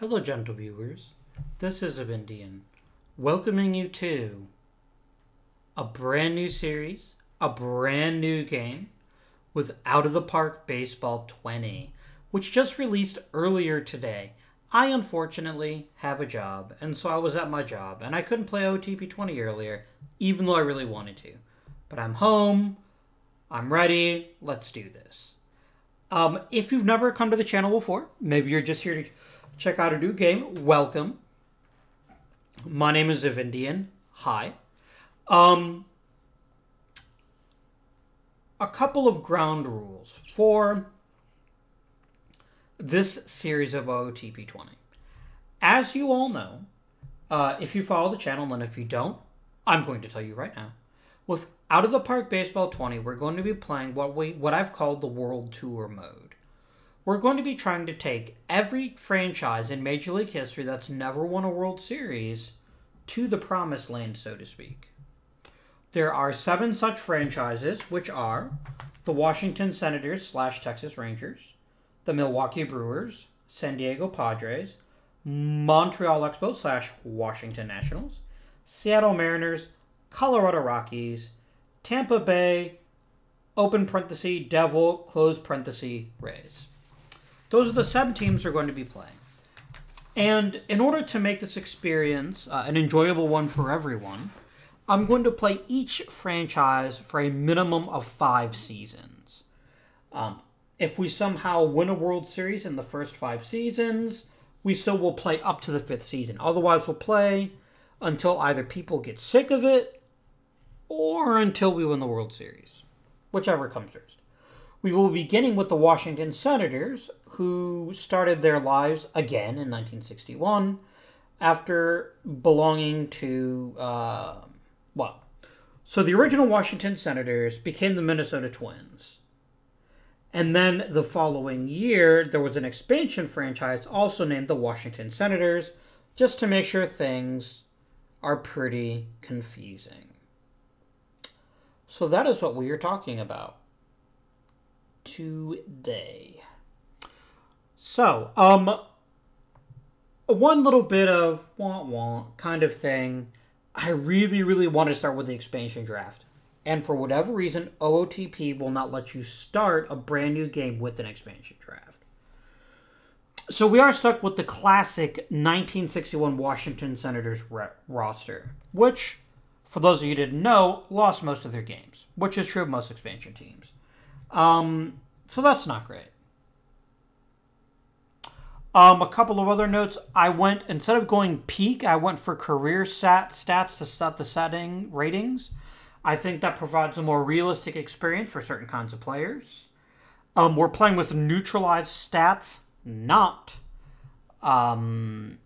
Hello, gentle viewers. This is Avindian, welcoming you to a brand new series, a brand new game with Out of the Park Baseball 20, which just released earlier today. I unfortunately have a job, and so I was at my job, and I couldn't play OTP 20 earlier, even though I really wanted to. But I'm home, I'm ready, let's do this. Um, if you've never come to the channel before, maybe you're just here to check out a new game, welcome. My name is Avindian. Hi. Um, a couple of ground rules for this series of OTP 20. As you all know, uh, if you follow the channel, and if you don't, I'm going to tell you right now. With Out of the Park Baseball 20, we're going to be playing what we what I've called the World Tour mode. We're going to be trying to take every franchise in Major League history that's never won a World Series to the promised land, so to speak. There are seven such franchises, which are the Washington Senators slash Texas Rangers, the Milwaukee Brewers, San Diego Padres, Montreal Expos slash Washington Nationals, Seattle Mariners, Colorado Rockies, Tampa Bay, open parenthesis, Devil, close parenthesis, Rays. Those are the seven teams we're going to be playing. And in order to make this experience uh, an enjoyable one for everyone, I'm going to play each franchise for a minimum of five seasons. Um, if we somehow win a World Series in the first five seasons, we still will play up to the fifth season. Otherwise, we'll play until either people get sick of it or until we win the World Series, whichever comes first. We will be beginning with the Washington Senators, who started their lives again in 1961 after belonging to. Uh, well, so the original Washington Senators became the Minnesota Twins. And then the following year, there was an expansion franchise also named the Washington Senators, just to make sure things are pretty confusing. So that is what we are talking about today. So, um, one little bit of wah wah kind of thing I really, really want to start with the expansion draft. And for whatever reason, OOTP will not let you start a brand new game with an expansion draft. So we are stuck with the classic 1961 Washington Senators roster, which, for those of you didn't know, lost most of their games, which is true of most expansion teams. Um, so that's not great. Um, a couple of other notes. I went instead of going peak, I went for career stat stats to set the setting ratings. I think that provides a more realistic experience for certain kinds of players. Um, we're playing with neutralized stats, not um,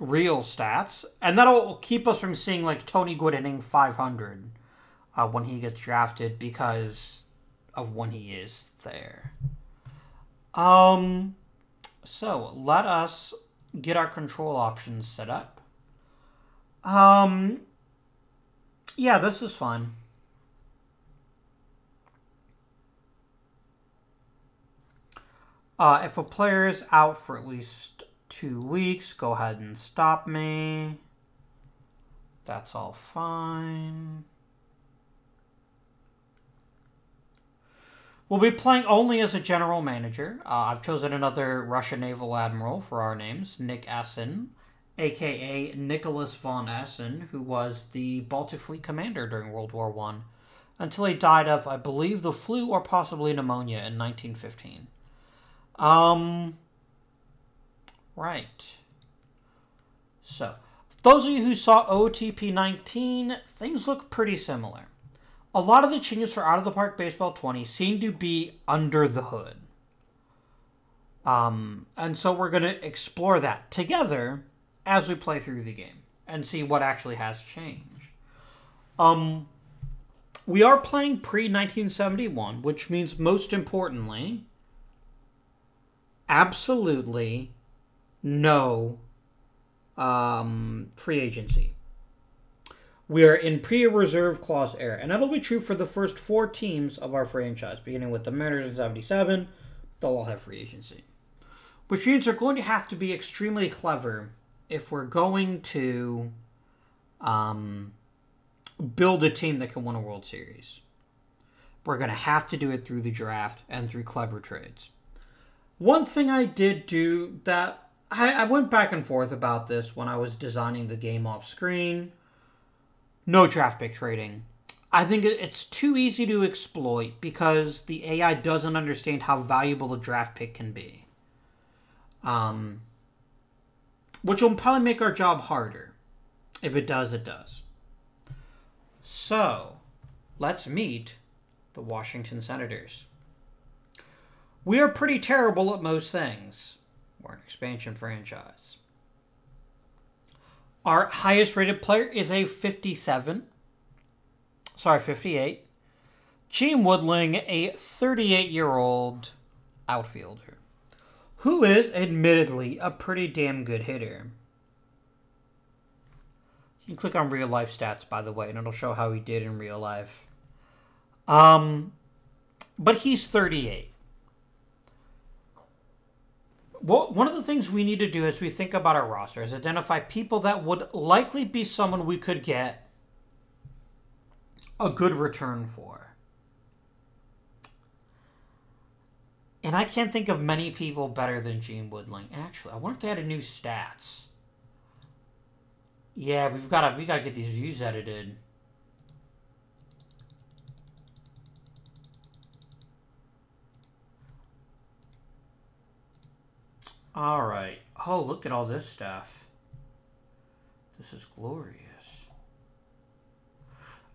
real stats, and that'll keep us from seeing like Tony Gwynn hitting 500 uh, when he gets drafted because of when he is there. Um so let us get our control options set up. Um, yeah, this is fun. Uh, if a player is out for at least two weeks, go ahead and stop me. That's all fine. We'll be playing only as a general manager. Uh, I've chosen another Russian naval admiral for our names, Nick Essen, aka Nicholas von Essen, who was the Baltic Fleet commander during World War One, until he died of, I believe, the flu or possibly pneumonia in 1915. Um, right. So, those of you who saw OTP 19, things look pretty similar a lot of the changes for Out of the Park Baseball 20 seem to be under the hood. Um, and so we're going to explore that together as we play through the game and see what actually has changed. Um, we are playing pre 1971, which means most importantly, absolutely no um, free agency we are in pre-reserve clause era, and that'll be true for the first four teams of our franchise, beginning with the Mariners in '77. They'll all have free agency. which means they're going to have to be extremely clever if we're going to um, build a team that can win a World Series. We're going to have to do it through the draft and through clever trades. One thing I did do that I, I went back and forth about this when I was designing the game off screen. No draft pick trading. I think it's too easy to exploit because the AI doesn't understand how valuable a draft pick can be. Um, which will probably make our job harder. If it does, it does. So, let's meet the Washington Senators. We are pretty terrible at most things. We're an expansion franchise. Our highest rated player is a 57 sorry, 58. Gene Woodling, a 38 year old outfielder, who is admittedly a pretty damn good hitter. You can click on real life stats, by the way, and it'll show how he did in real life. Um, but he's 38. Well, one of the things we need to do as we think about our roster is identify people that would likely be someone we could get a good return for. And I can't think of many people better than Gene Woodling. Actually, I wonder if they had a new stats. Yeah, we've got to we got to get these views edited. All right. Oh, look at all this stuff. This is glorious.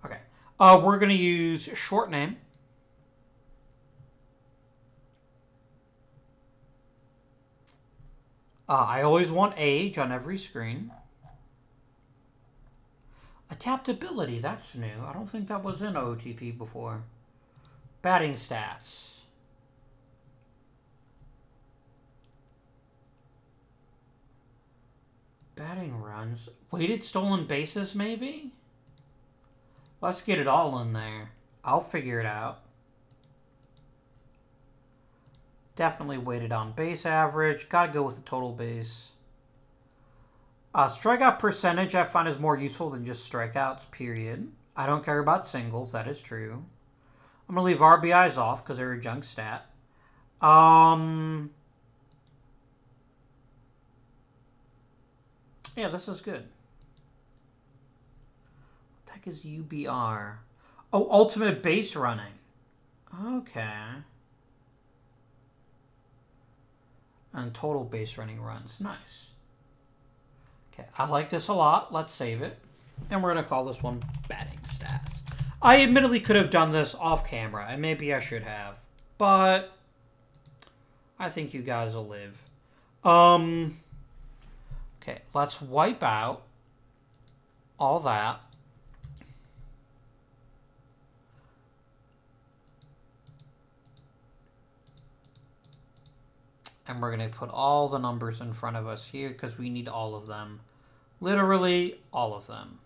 Okay. Uh, we're going to use short name. Uh, I always want age on every screen. Adaptability, that's new. I don't think that was in OTP before. Batting stats. Batting runs. Weighted stolen bases, maybe? Let's get it all in there. I'll figure it out. Definitely weighted on base average. Gotta go with the total base. Uh, strikeout percentage I find is more useful than just strikeouts, period. I don't care about singles, that is true. I'm going to leave RBIs off because they're a junk stat. Um, yeah, this is good What the heck is UBR? Oh, ultimate base running. Okay. And total base running runs. Nice. Okay, I like this a lot. Let's save it. And we're going to call this one batting stats. I admittedly could have done this off camera, and maybe I should have. But I think you guys will live. Um, okay, let's wipe out all that. And we're going to put all the numbers in front of us here because we need all of them. Literally all of them.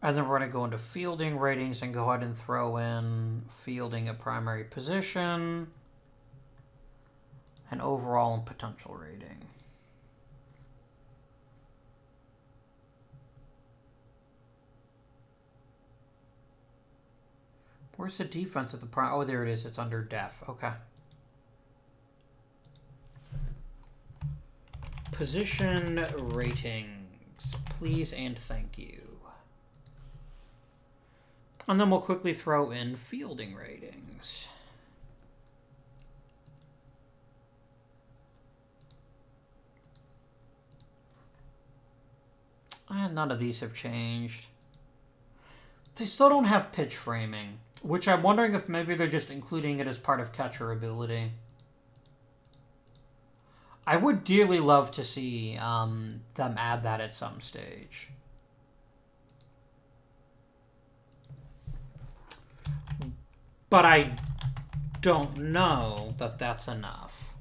And then we're going to go into fielding ratings and go ahead and throw in fielding at primary position and overall and potential rating. Where's the defense at the prime? Oh, there it is. It's under def. Okay. Position ratings. Please and thank you. And then we'll quickly throw in fielding ratings. And none of these have changed. They still don't have pitch framing. Which I'm wondering if maybe they're just including it as part of catcher ability. I would dearly love to see um, them add that at some stage. But I don't know that that's enough.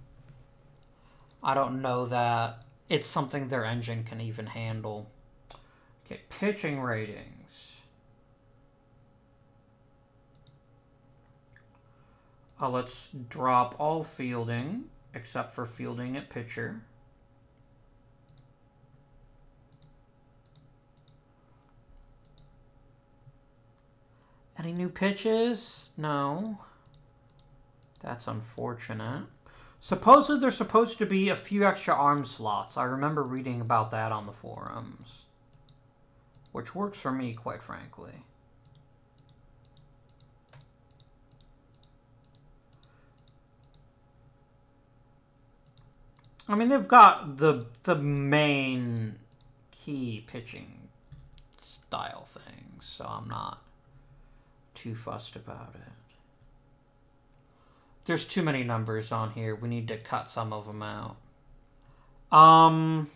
I don't know that it's something their engine can even handle. Okay, pitching ratings. Uh, let's drop all fielding except for fielding at pitcher. Any new pitches? No. That's unfortunate. Supposedly there's supposed to be a few extra arm slots. I remember reading about that on the forums. Which works for me, quite frankly. I mean, they've got the the main key pitching style things, so I'm not too fussed about it. There's too many numbers on here. We need to cut some of them out. Um...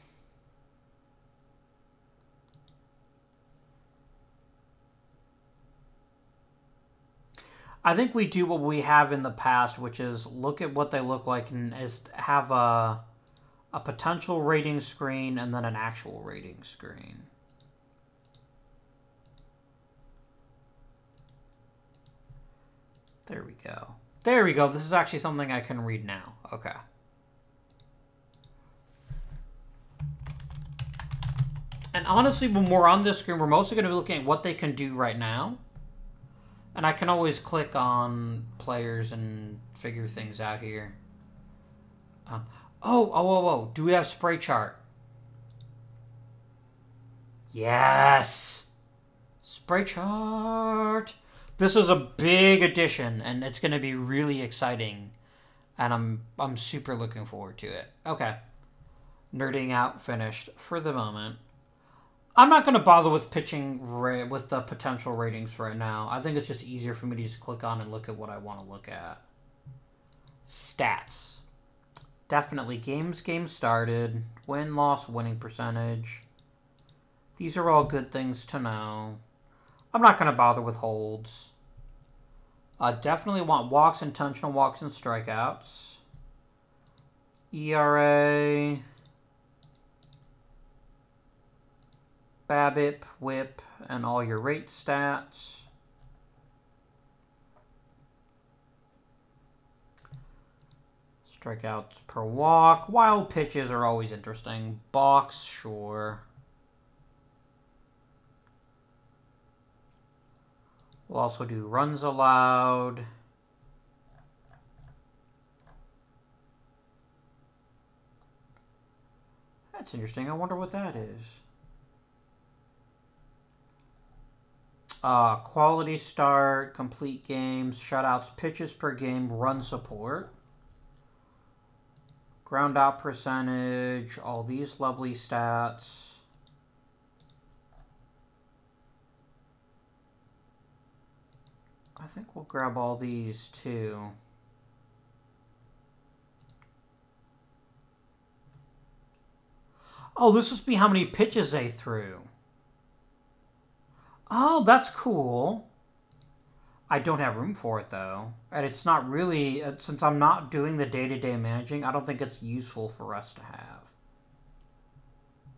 I think we do what we have in the past, which is look at what they look like and is have a a potential rating screen and then an actual rating screen. There we go. There we go. This is actually something I can read now. Okay. And honestly, when we're on this screen, we're mostly going to be looking at what they can do right now. And I can always click on players and figure things out here. Um, oh, oh, oh, oh. Do we have spray chart? Yes! Spray chart! This is a big addition, and it's going to be really exciting. And I'm, I'm super looking forward to it. Okay. Nerding out finished for the moment. I'm not going to bother with pitching with the potential ratings right now. I think it's just easier for me to just click on and look at what I want to look at. Stats. Definitely games, games started, win, loss, winning percentage. These are all good things to know. I'm not going to bother with holds. I definitely want walks, intentional walks, and strikeouts. ERA. BABIP, WHIP, and all your rate stats. Strikeouts per walk. Wild pitches are always interesting. Balks, sure. We'll also do runs allowed. That's interesting. I wonder what that is. Uh, quality start, complete games, shutouts, pitches per game, run support, ground out percentage, all these lovely stats. I think we'll grab all these too. Oh, this must be how many pitches they threw. Oh, that's cool. I don't have room for it, though. And it's not really, uh, since I'm not doing the day-to-day -day managing, I don't think it's useful for us to have.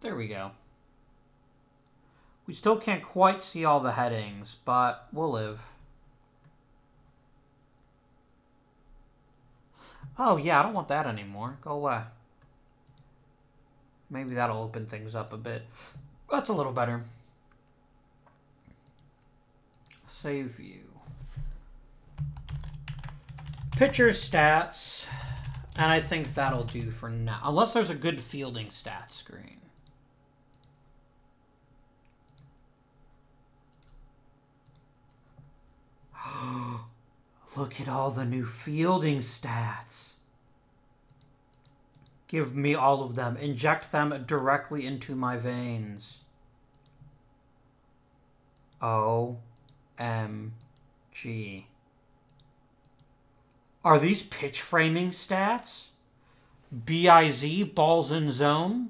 There we go. We still can't quite see all the headings, but we'll live. Oh, yeah, I don't want that anymore. Go away. Maybe that'll open things up a bit. That's a little better. Save you. Pitcher stats. And I think that'll do for now. Unless there's a good fielding stat screen. Look at all the new fielding stats. Give me all of them. Inject them directly into my veins. O M G. Are these pitch framing stats? BIZ, balls in zone?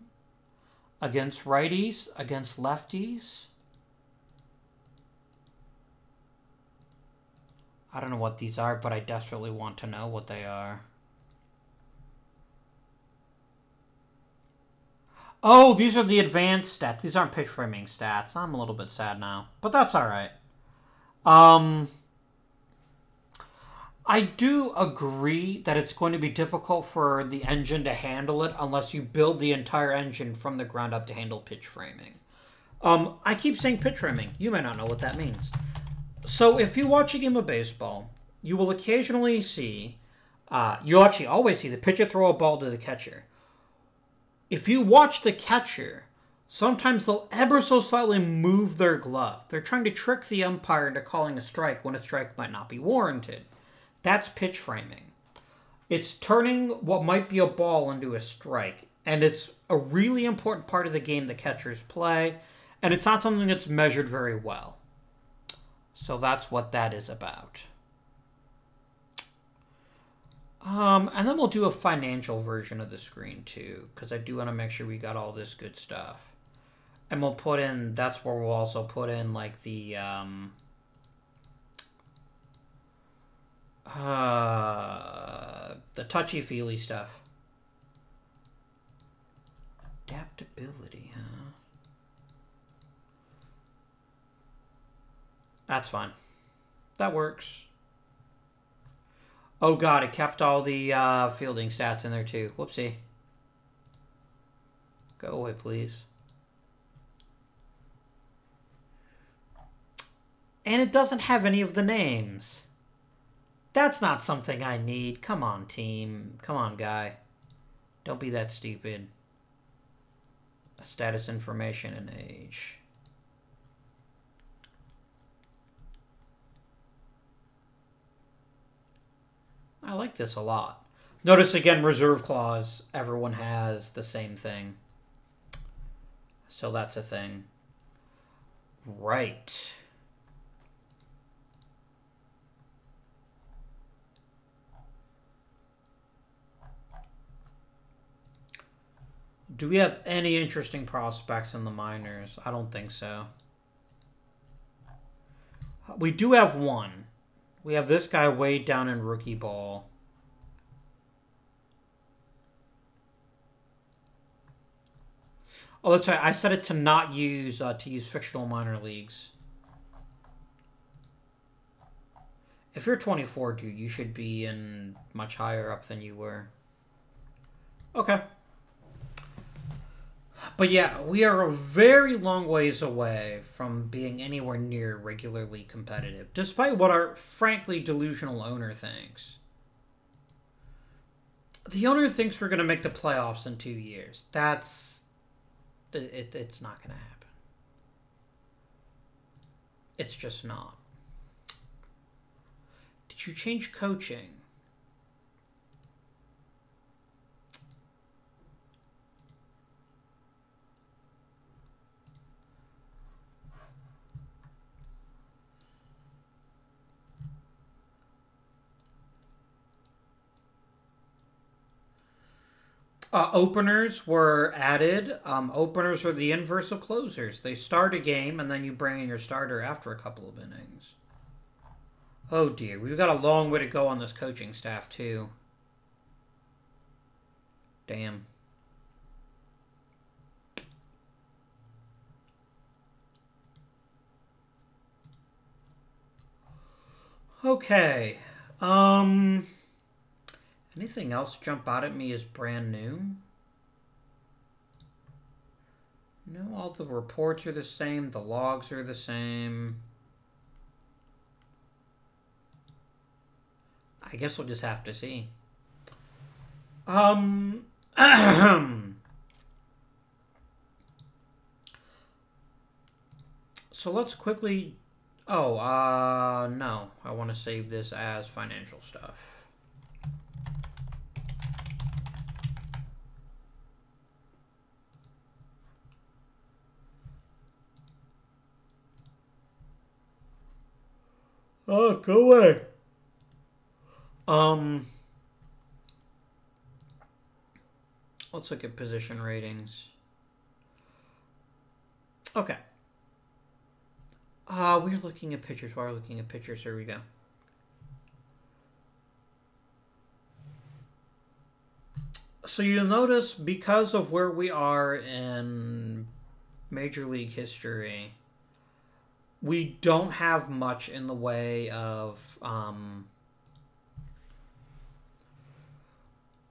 Against righties? Against lefties? I don't know what these are, but I desperately want to know what they are. Oh, these are the advanced stats. These aren't pitch framing stats. I'm a little bit sad now, but that's all right. Um, I do agree that it's going to be difficult for the engine to handle it unless you build the entire engine from the ground up to handle pitch framing. Um, I keep saying pitch framing. You may not know what that means. So if you watch a game of baseball, you will occasionally see, uh, you'll actually always see the pitcher throw a ball to the catcher. If you watch the catcher, sometimes they'll ever so slightly move their glove. They're trying to trick the umpire into calling a strike when a strike might not be warranted. That's pitch framing. It's turning what might be a ball into a strike. And it's a really important part of the game the catchers play. And it's not something that's measured very well. So that's what that is about. Um, and then we'll do a financial version of the screen too, because I do want to make sure we got all this good stuff. And we'll put in, that's where we'll also put in like the, um, uh, the touchy-feely stuff. Adaptability, huh? That's fine. That works. Oh god, it kept all the uh, fielding stats in there too. Whoopsie. Go away, please. And it doesn't have any of the names. That's not something I need. Come on, team. Come on, guy. Don't be that stupid. Status information and age. I like this a lot. Notice again, reserve clause. Everyone has the same thing. So that's a thing. Right. Do we have any interesting prospects in the minors? I don't think so. We do have one. We have this guy way down in rookie ball. Oh, that's right. I set it to not use uh, to use fictional minor leagues. If you're 24, dude, you should be in much higher up than you were. Okay. But yeah, we are a very long ways away from being anywhere near regularly competitive, despite what our frankly delusional owner thinks. The owner thinks we're going to make the playoffs in two years. That's. It, it's not going to happen. It's just not. Did you change coaching? Uh, openers were added. Um, openers are the inverse of closers. They start a game, and then you bring in your starter after a couple of innings. Oh dear, we've got a long way to go on this coaching staff, too. Damn. Okay. Um... Anything else jump out at me as brand new? No, all the reports are the same. The logs are the same. I guess we'll just have to see. Um... so let's quickly... Oh, uh, no. I want to save this as financial stuff. Oh, go away. Um, let's look at position ratings. Okay. Uh, we're looking at pictures. We're looking at pictures, here we go. So you'll notice because of where we are in Major League history, we don't have much in the way of um,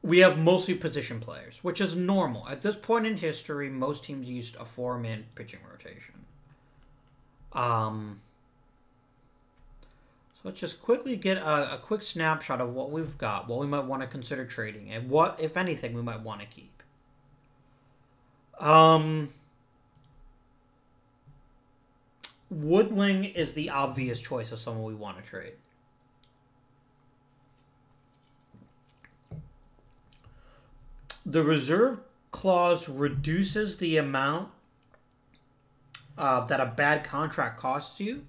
we have mostly position players, which is normal. At this point in history, most teams used a four man pitching rotation. Um, so let's just quickly get a, a, quick snapshot of what we've got, what we might want to consider trading, and what, if anything, we might want to keep. Um, Woodling is the obvious choice of someone we want to trade. the reserve clause reduces the amount uh, that a bad contract costs you.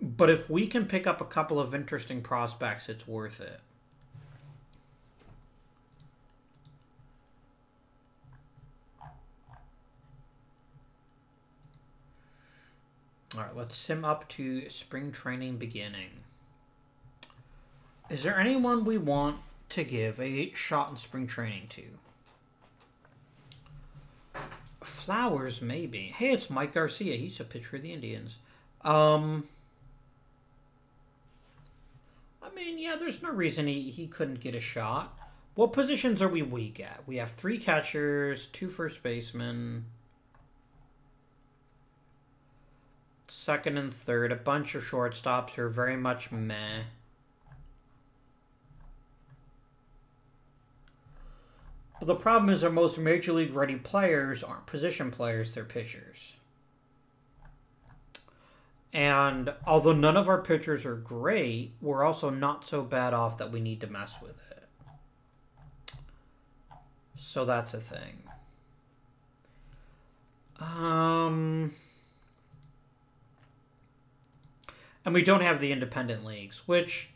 But if we can pick up a couple of interesting prospects, it's worth it. All right, let's sim up to spring training beginning. Is there anyone we want to give a shot in spring training to. Flowers, maybe. Hey, it's Mike Garcia. He's a pitcher for the Indians. Um, I mean, yeah, there's no reason he, he couldn't get a shot. What positions are we weak at? We have three catchers, two first basemen, second and third, a bunch of shortstops are very much meh. But the problem is our most major league ready players aren't position players, they're pitchers. And although none of our pitchers are great, we're also not so bad off that we need to mess with it. So that's a thing. Um, and we don't have the independent leagues, which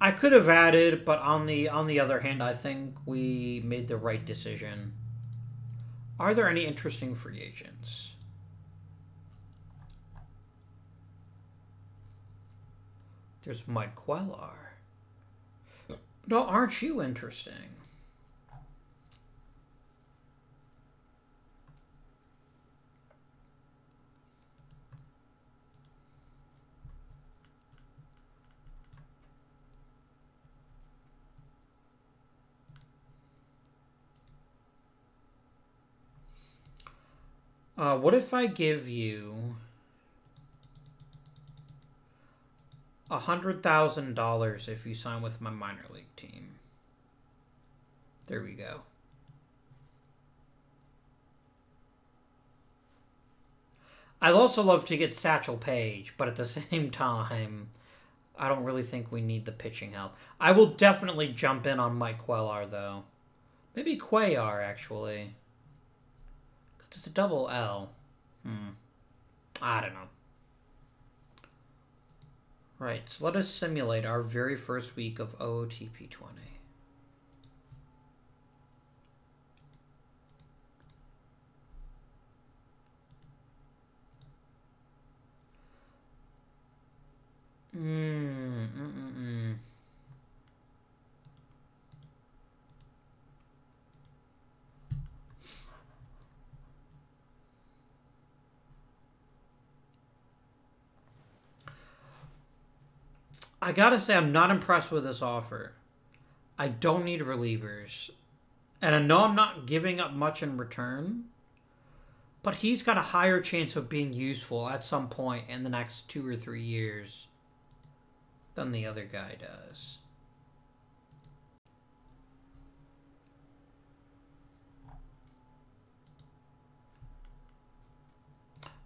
I could have added, but on the on the other hand, I think we made the right decision. Are there any interesting free agents? There's Mike Cuellar. No, aren't you interesting? Uh, what if I give you a hundred thousand dollars if you sign with my minor league team? There we go. I'd also love to get Satchel Paige, but at the same time, I don't really think we need the pitching help. I will definitely jump in on Mike Quellar, though. Maybe Cuellar, actually. Just a double L. Hmm. I don't know. Right, so let us simulate our very first week of OOTP 20. Mm, mm, mm, mm. I gotta say, I'm not impressed with this offer. I don't need relievers. And I know I'm not giving up much in return, but he's got a higher chance of being useful at some point in the next two or three years than the other guy does.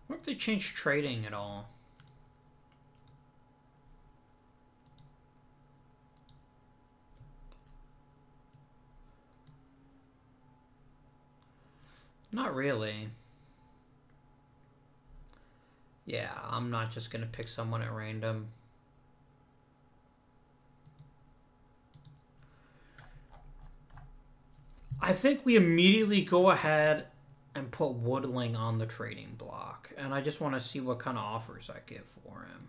What if they change trading at all? Not really. Yeah, I'm not just going to pick someone at random. I think we immediately go ahead and put Woodling on the trading block. And I just want to see what kind of offers I get for him.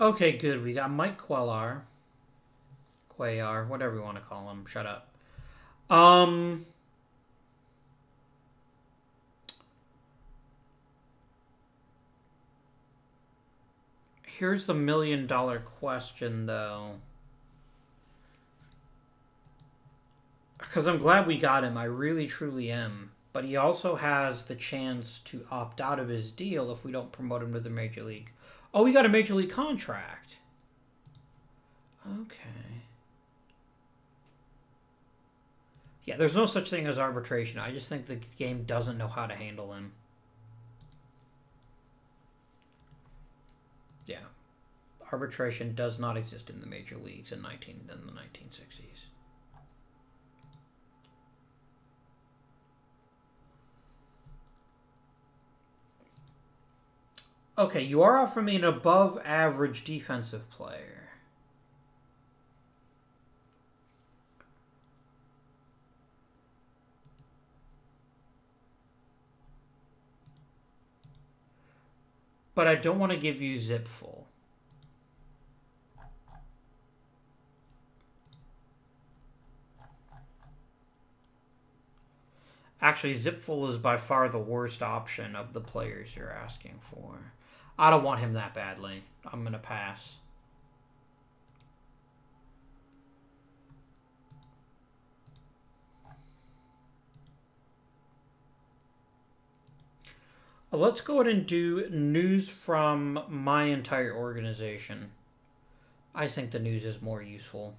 Okay, good. We got Mike Cuellar. Cuellar, whatever you want to call him. Shut up. Um. Here's the million dollar question, though. Because I'm glad we got him. I really, truly am. But he also has the chance to opt out of his deal if we don't promote him to the Major League. Oh, we got a Major League contract. Okay. Yeah, there's no such thing as arbitration. I just think the game doesn't know how to handle him. Yeah. Arbitration does not exist in the major leagues in 19 in the 1960s. Okay, you are offering me an above average defensive player. But I don't want to give you Zipfel. Actually, Zipfel is by far the worst option of the players you're asking for. I don't want him that badly. I'm going to pass. Let's go ahead and do news from my entire organization. I think the news is more useful.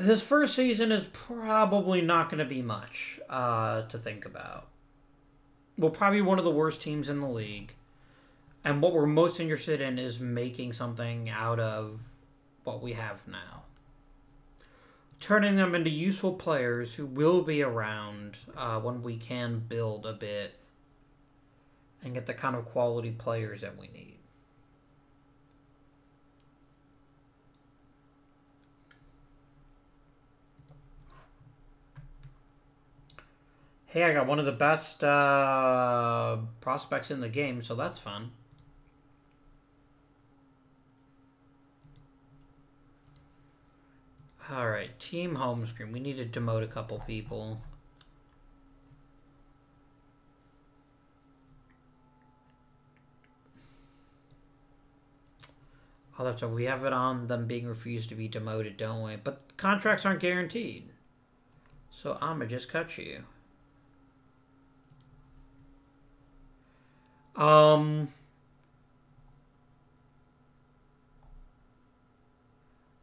This first season is probably not going to be much uh, to think about. We're probably one of the worst teams in the league. And what we're most interested in is making something out of what we have now turning them into useful players who will be around uh, when we can build a bit and get the kind of quality players that we need. Hey, I got one of the best uh, prospects in the game, so that's fun. Alright, team home screen. We need to demote a couple people. Oh, that's right. We have it on them being refused to be demoted, don't we? But contracts aren't guaranteed. So I'ma just cut you. Um...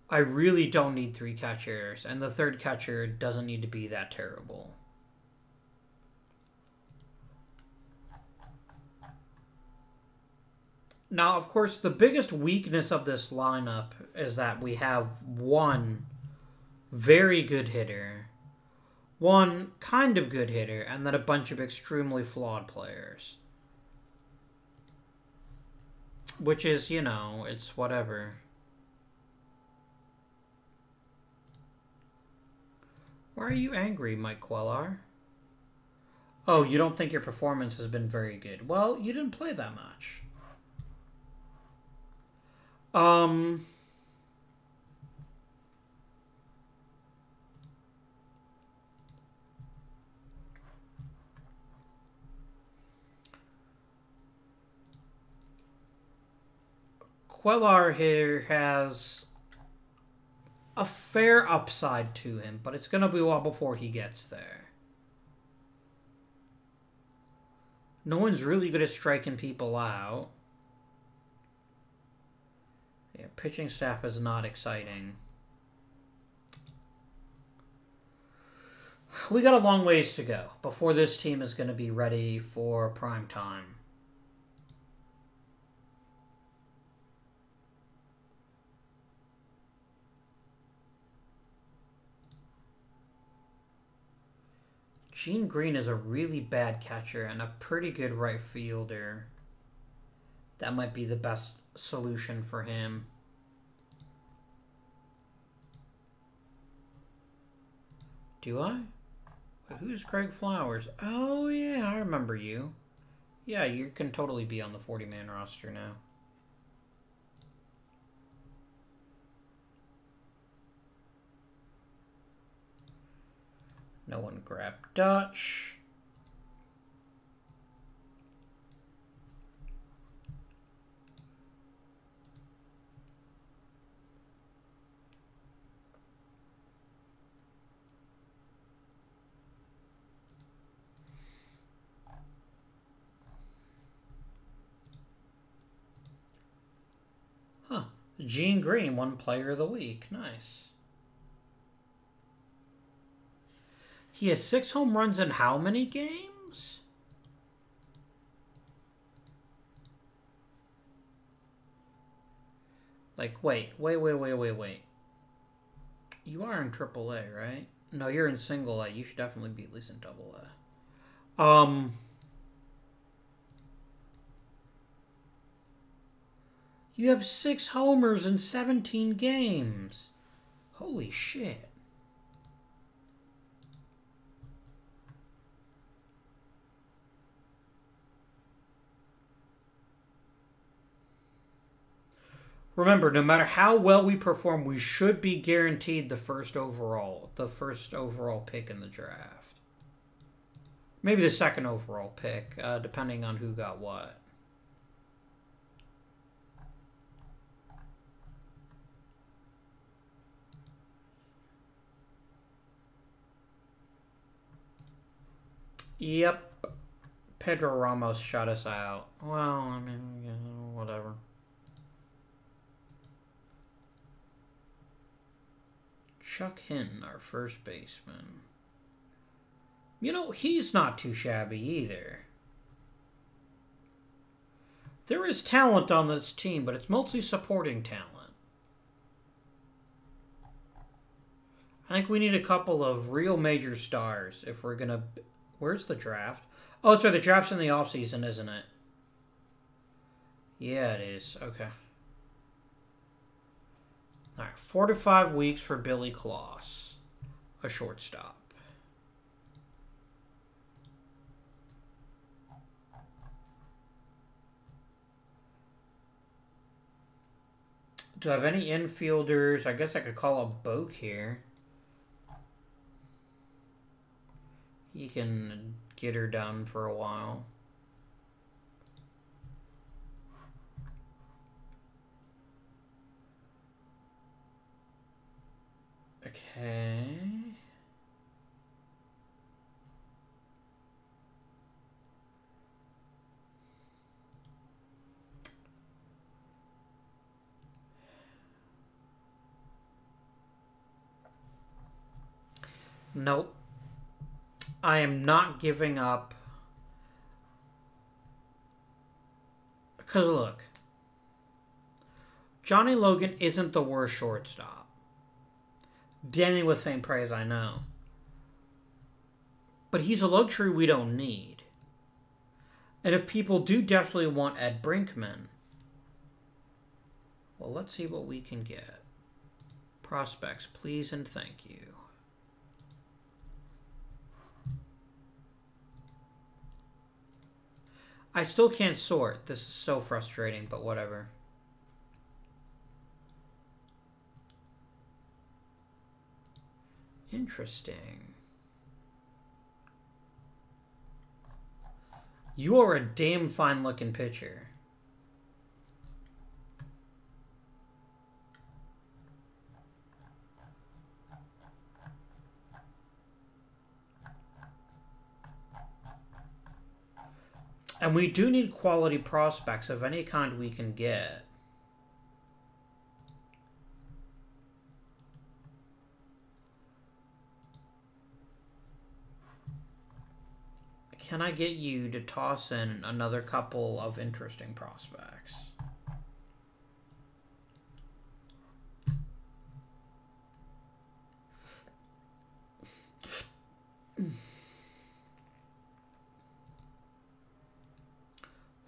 I really don't need three catchers, and the third catcher doesn't need to be that terrible. Now, of course, the biggest weakness of this lineup is that we have one very good hitter, one kind of good hitter, and then a bunch of extremely flawed players. Which is, you know, it's whatever. Why are you angry, Mike Quellar? Oh, you don't think your performance has been very good. Well, you didn't play that much. Um... Quellar here has a fair upside to him, but it's going to be a while before he gets there. No one's really good at striking people out. Yeah, pitching staff is not exciting. We got a long ways to go before this team is going to be ready for prime time. Gene Green is a really bad catcher and a pretty good right fielder. That might be the best solution for him. Do I? who's Craig Flowers? Oh, yeah, I remember you. Yeah, you can totally be on the 40-man roster now. No one grabbed Dutch. Huh. Gene Green won Player of the Week. Nice. He has six home runs in how many games? Like, wait, wait, wait, wait, wait, wait. You are in AAA, right? No, you're in single A. You should definitely be at least in double A. Um. You have six homers in 17 games. Holy shit. Remember, no matter how well we perform, we should be guaranteed the first overall, the first overall pick in the draft. Maybe the second overall pick, uh, depending on who got what. Yep. Pedro Ramos shut us out. Well, I mean, whatever. Chuck Hinton, our first baseman. You know, he's not too shabby either. There is talent on this team, but it's mostly supporting talent. I think we need a couple of real major stars if we're going to Where's the draft? Oh, sorry, the draft's in the off season, isn't it? Yeah, it is. Okay. All right, four to five weeks for Billy Klaus, a shortstop. Do I have any infielders? I guess I could call a Boak here. You can get her done for a while. Okay. Nope. I am not giving up. Because look, Johnny Logan isn't the worst shortstop. Damning with faint praise, I know. But he's a luxury we don't need. And if people do definitely want Ed Brinkman, well, let's see what we can get. Prospects, please and thank you. I still can't sort. This is so frustrating, but whatever. Interesting. You are a damn fine looking pitcher. And we do need quality prospects of any kind we can get. Can I get you to toss in another couple of interesting prospects?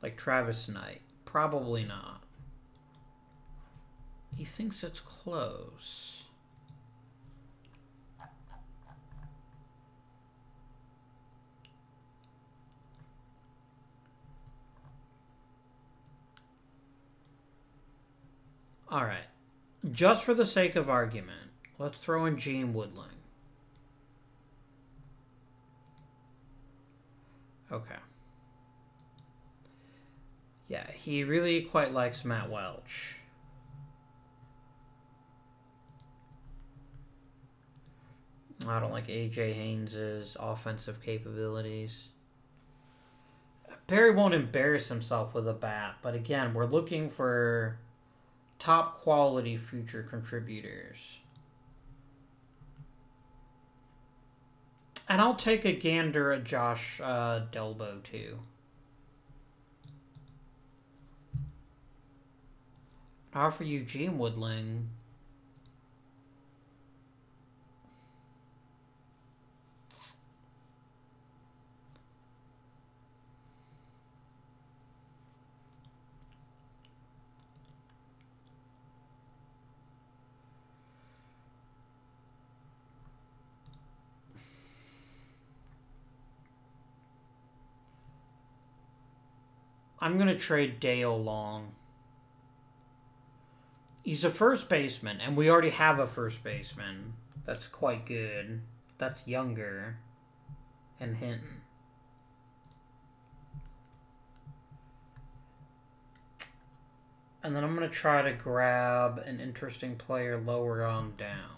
Like Travis Knight. Probably not. He thinks it's close. All right. Just for the sake of argument, let's throw in Gene Woodling. Okay. Yeah, he really quite likes Matt Welch. I don't like AJ Haynes's offensive capabilities. Perry won't embarrass himself with a bat, but again, we're looking for top quality future contributors. And I'll take a gander at Josh uh, Delbo too. Now for Eugene Woodling. I'm going to trade Dale Long. He's a first baseman, and we already have a first baseman. That's quite good. That's younger. And Hinton. And then I'm going to try to grab an interesting player lower on down.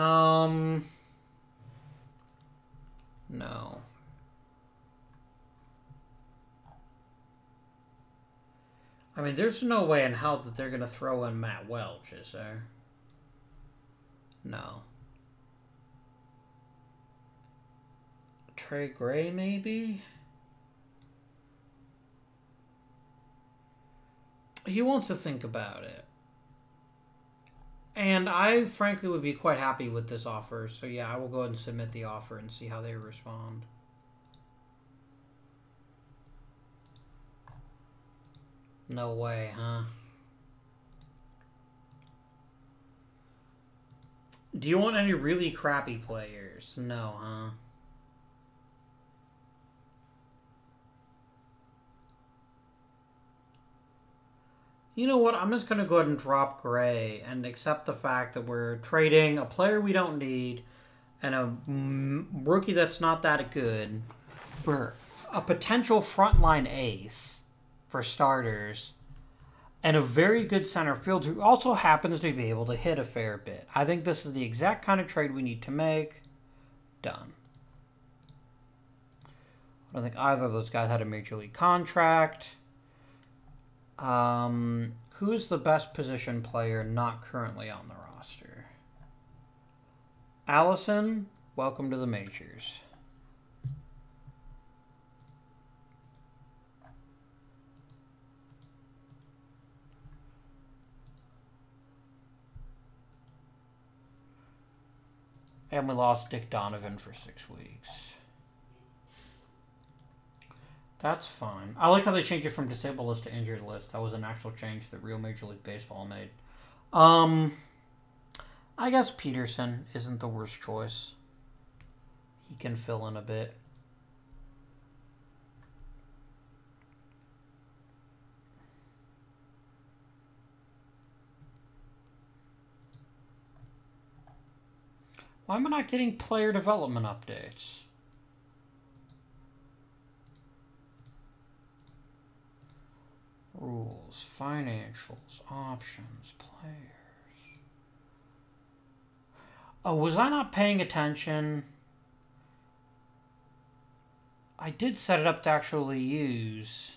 Um. No. I mean, there's no way in hell that they're going to throw in Matt Welch, is there? No. Trey Gray, maybe? He wants to think about it. And I frankly would be quite happy with this offer. So yeah, I will go ahead and submit the offer and see how they respond. No way, huh? Do you want any really crappy players? No, huh? You know what? I'm just going to go ahead and drop Gray and accept the fact that we're trading a player we don't need and a rookie that's not that good for a potential frontline ace for starters and a very good center field who also happens to be able to hit a fair bit. I think this is the exact kind of trade we need to make. Done. I don't think either of those guys had a major league contract. Um, who's the best position player not currently on the roster? Allison, welcome to the majors. And we lost Dick Donovan for six weeks. That's fine. I like how they changed it from disabled list to injured list. That was an actual change that real Major League Baseball made. Um, I guess Peterson isn't the worst choice. He can fill in a bit. Why am I not getting player development updates? Rules, financials, options, players. Oh, was I not paying attention? I did set it up to actually use.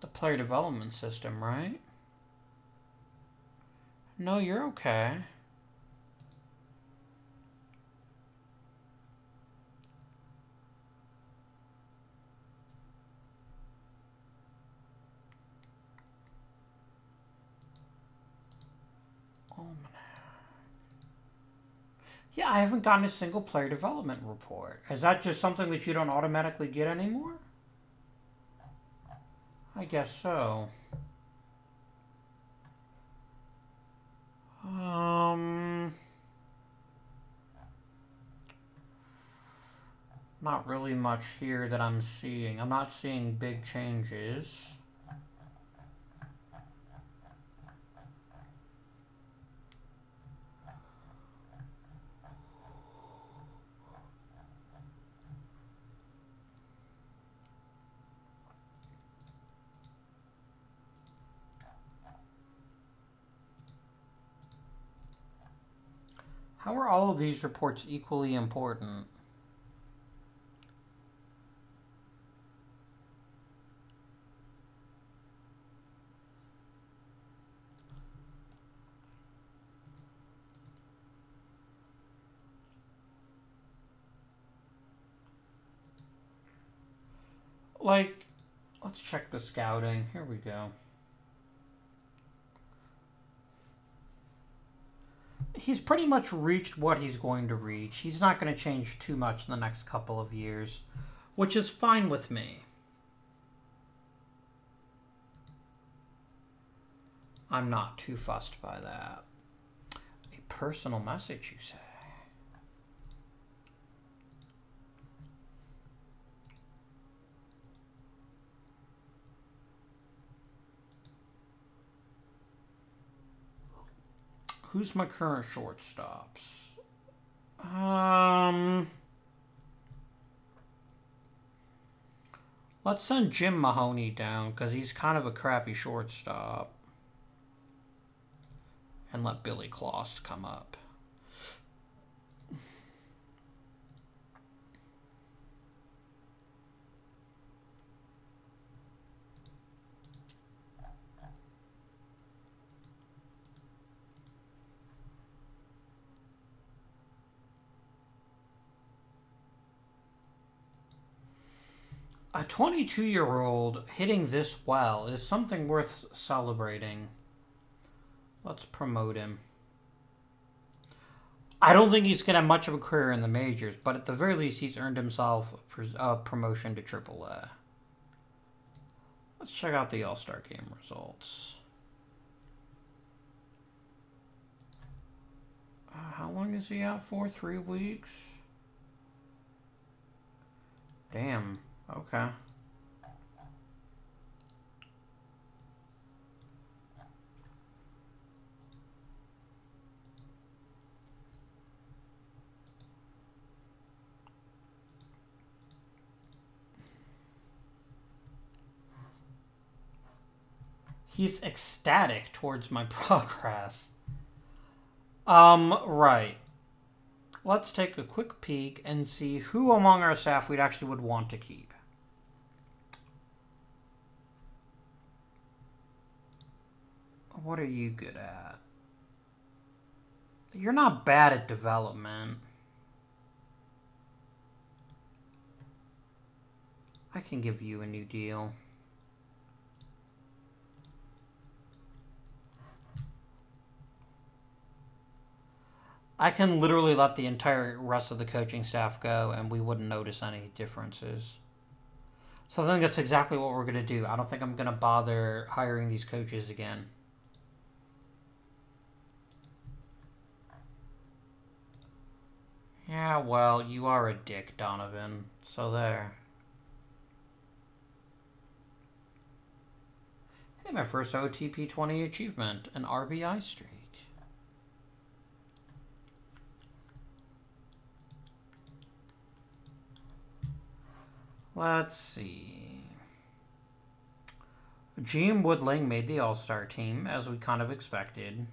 The player development system, right? No, you're okay. Yeah, I haven't gotten a single player development report. Is that just something that you don't automatically get anymore? I guess so. Um, not really much here that I'm seeing. I'm not seeing big changes. How are all of these reports equally important? Like, let's check the scouting. Here we go. He's pretty much reached what he's going to reach. He's not going to change too much in the next couple of years, which is fine with me. I'm not too fussed by that. A personal message, you say? Who's my current shortstops? Um, let's send Jim Mahoney down because he's kind of a crappy shortstop. And let Billy Klaus come up. A 22 year old hitting this well is something worth celebrating. Let's promote him. I don't think he's going to have much of a career in the majors, but at the very least, he's earned himself a promotion to AAA. Let's check out the All Star game results. Uh, how long is he out for? Three weeks? Damn. Okay. He's ecstatic towards my progress. Um, right let's take a quick peek and see who among our staff we'd actually would want to keep. What are you good at? You're not bad at development. I can give you a new deal. I can literally let the entire rest of the coaching staff go and we wouldn't notice any differences. So I think that's exactly what we're going to do. I don't think I'm going to bother hiring these coaches again. Yeah, well, you are a dick, Donovan. So there. Hey, my first OTP 20 achievement, an RBI streak. Let's see. Gene Woodling made the All-Star team, as we kind of expected.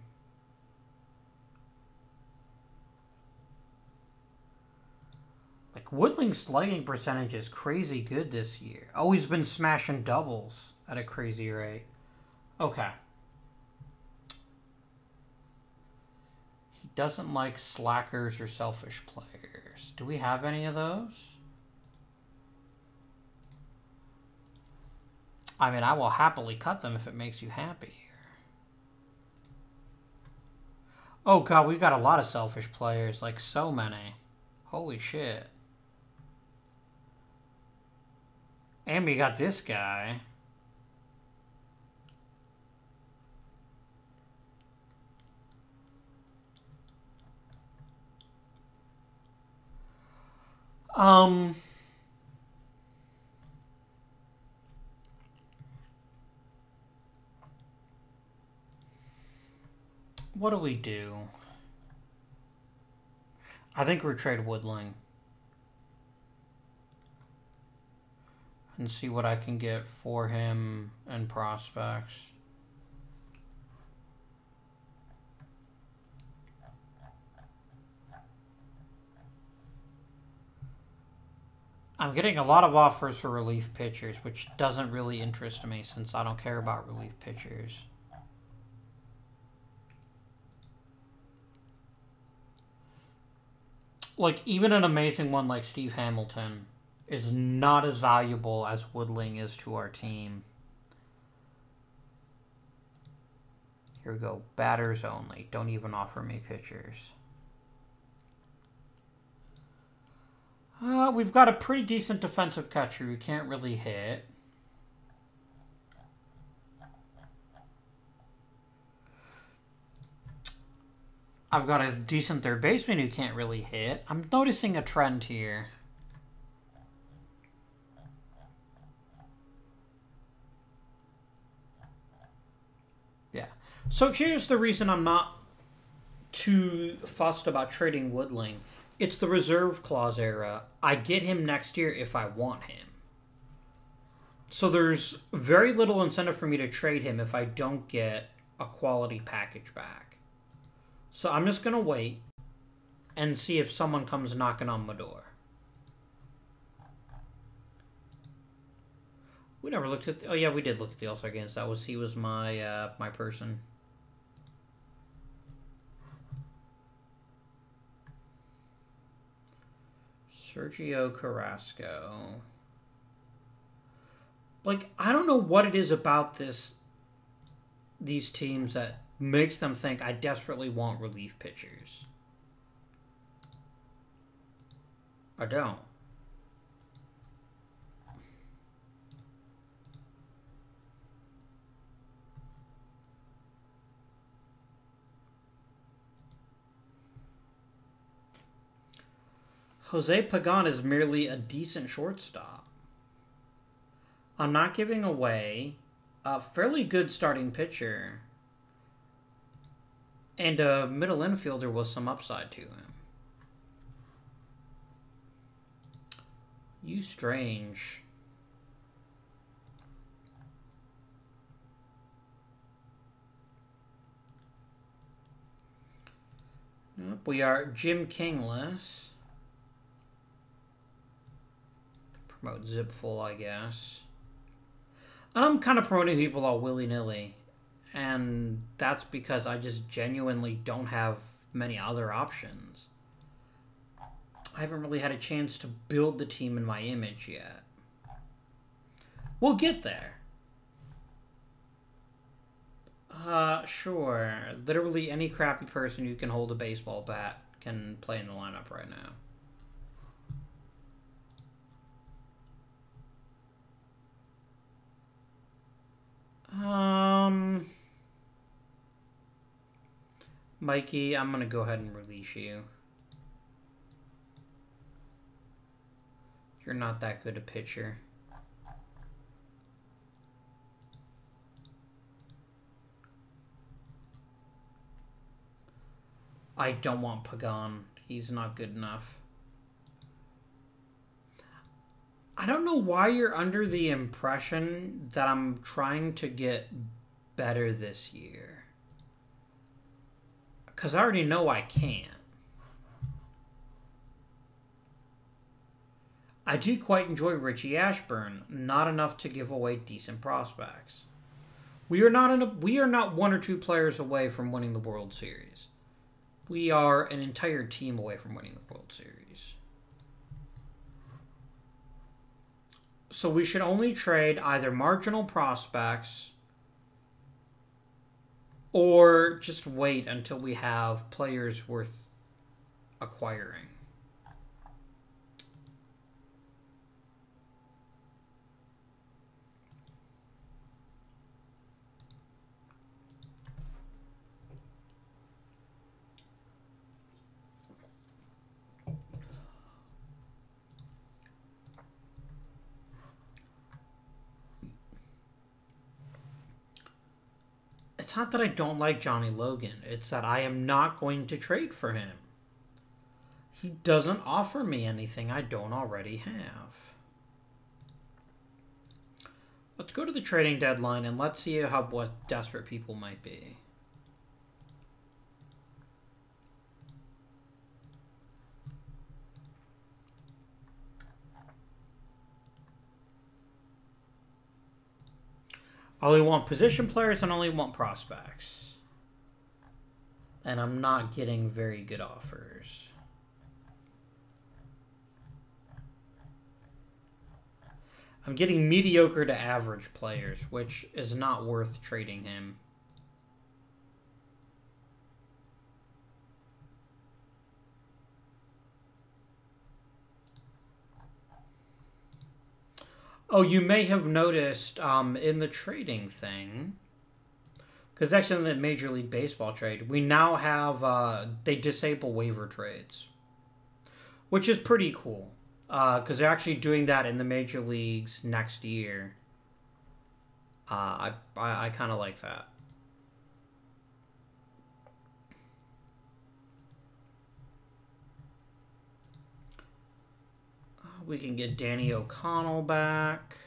Like, Woodling's slugging percentage is crazy good this year. Oh, he's been smashing doubles at a crazy rate. Okay. He doesn't like slackers or selfish players. Do we have any of those? I mean, I will happily cut them if it makes you happy. Oh god, we've got a lot of selfish players, like so many. Holy shit. And we got this guy. Um... What do we do? I think we trade Woodling. And see what I can get for him and prospects. I'm getting a lot of offers for relief pitchers, which doesn't really interest me since I don't care about relief pitchers. like even an amazing one like Steve Hamilton is not as valuable as Woodling is to our team. Here we go. Batters only. Don't even offer me pitchers. Uh, we've got a pretty decent defensive catcher who can't really hit. I've got a decent third baseman who can't really hit. I'm noticing a trend here. Yeah. So here's the reason I'm not too fussed about trading Woodling. It's the reserve clause era. I get him next year if I want him. So there's very little incentive for me to trade him if I don't get a quality package back. So I'm just going to wait and see if someone comes knocking on my door. We never looked at. The, oh yeah, we did look at the All Star games. That was he was my uh, my person. Sergio Carrasco. Like I don't know what it is about this. These teams that makes them think I desperately want relief pitchers. I don't. Jose Pagan is merely a decent shortstop. I'm not giving away a fairly good starting pitcher and a middle infielder with some upside to him. You strange. Nope, we are Jim Kingless. Promote Zipfel, I guess. I'm kind of promoting people all willy-nilly and that's because I just genuinely don't have many other options. I haven't really had a chance to build the team in my image yet. We'll get there. Uh, sure. Literally any crappy person who can hold a baseball bat can play in the lineup right now. Um... Mikey, I'm going to go ahead and release you. You're not that good a pitcher. I don't want Pagan. He's not good enough. I don't know why you're under the impression that I'm trying to get better this year. Because I already know I can't. I do quite enjoy Richie Ashburn, not enough to give away decent prospects. We are not in a, we are not one or two players away from winning the World Series. We are an entire team away from winning the World Series. So we should only trade either marginal prospects or just wait until we have players worth acquiring. It's not that I don't like Johnny Logan. It's that I am not going to trade for him. He doesn't offer me anything I don't already have. Let's go to the trading deadline and let's see how what desperate people might be. Only want position players and only want prospects. And I'm not getting very good offers. I'm getting mediocre to average players, which is not worth trading him. Oh, you may have noticed um, in the trading thing, because actually in the Major League Baseball trade, we now have uh, they disable waiver trades, which is pretty cool. Because uh, they're actually doing that in the major leagues next year. Uh, I I, I kind of like that. We can get Danny O'Connell back.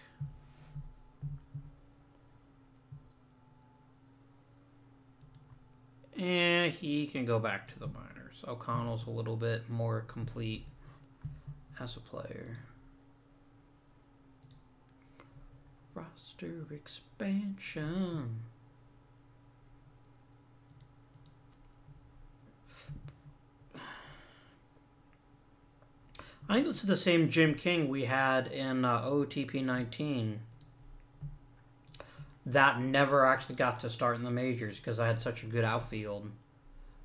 And he can go back to the minors. O'Connell's a little bit more complete as a player. Roster expansion. I think this is the same Jim King we had in uh, OTP 19. That never actually got to start in the majors because I had such a good outfield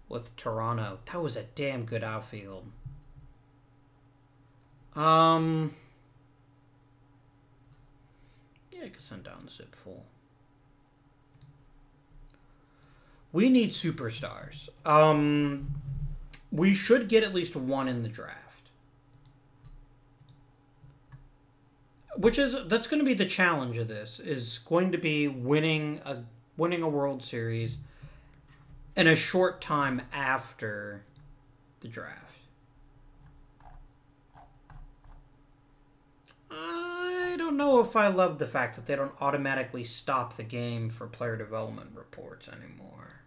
with Toronto. That was a damn good outfield. Um. Yeah, I can send down Zipfel. We need superstars. Um, we should get at least one in the draft. Which is that's going to be the challenge of this is going to be winning a winning a World Series in a short time after the draft. I don't know if I love the fact that they don't automatically stop the game for player development reports anymore.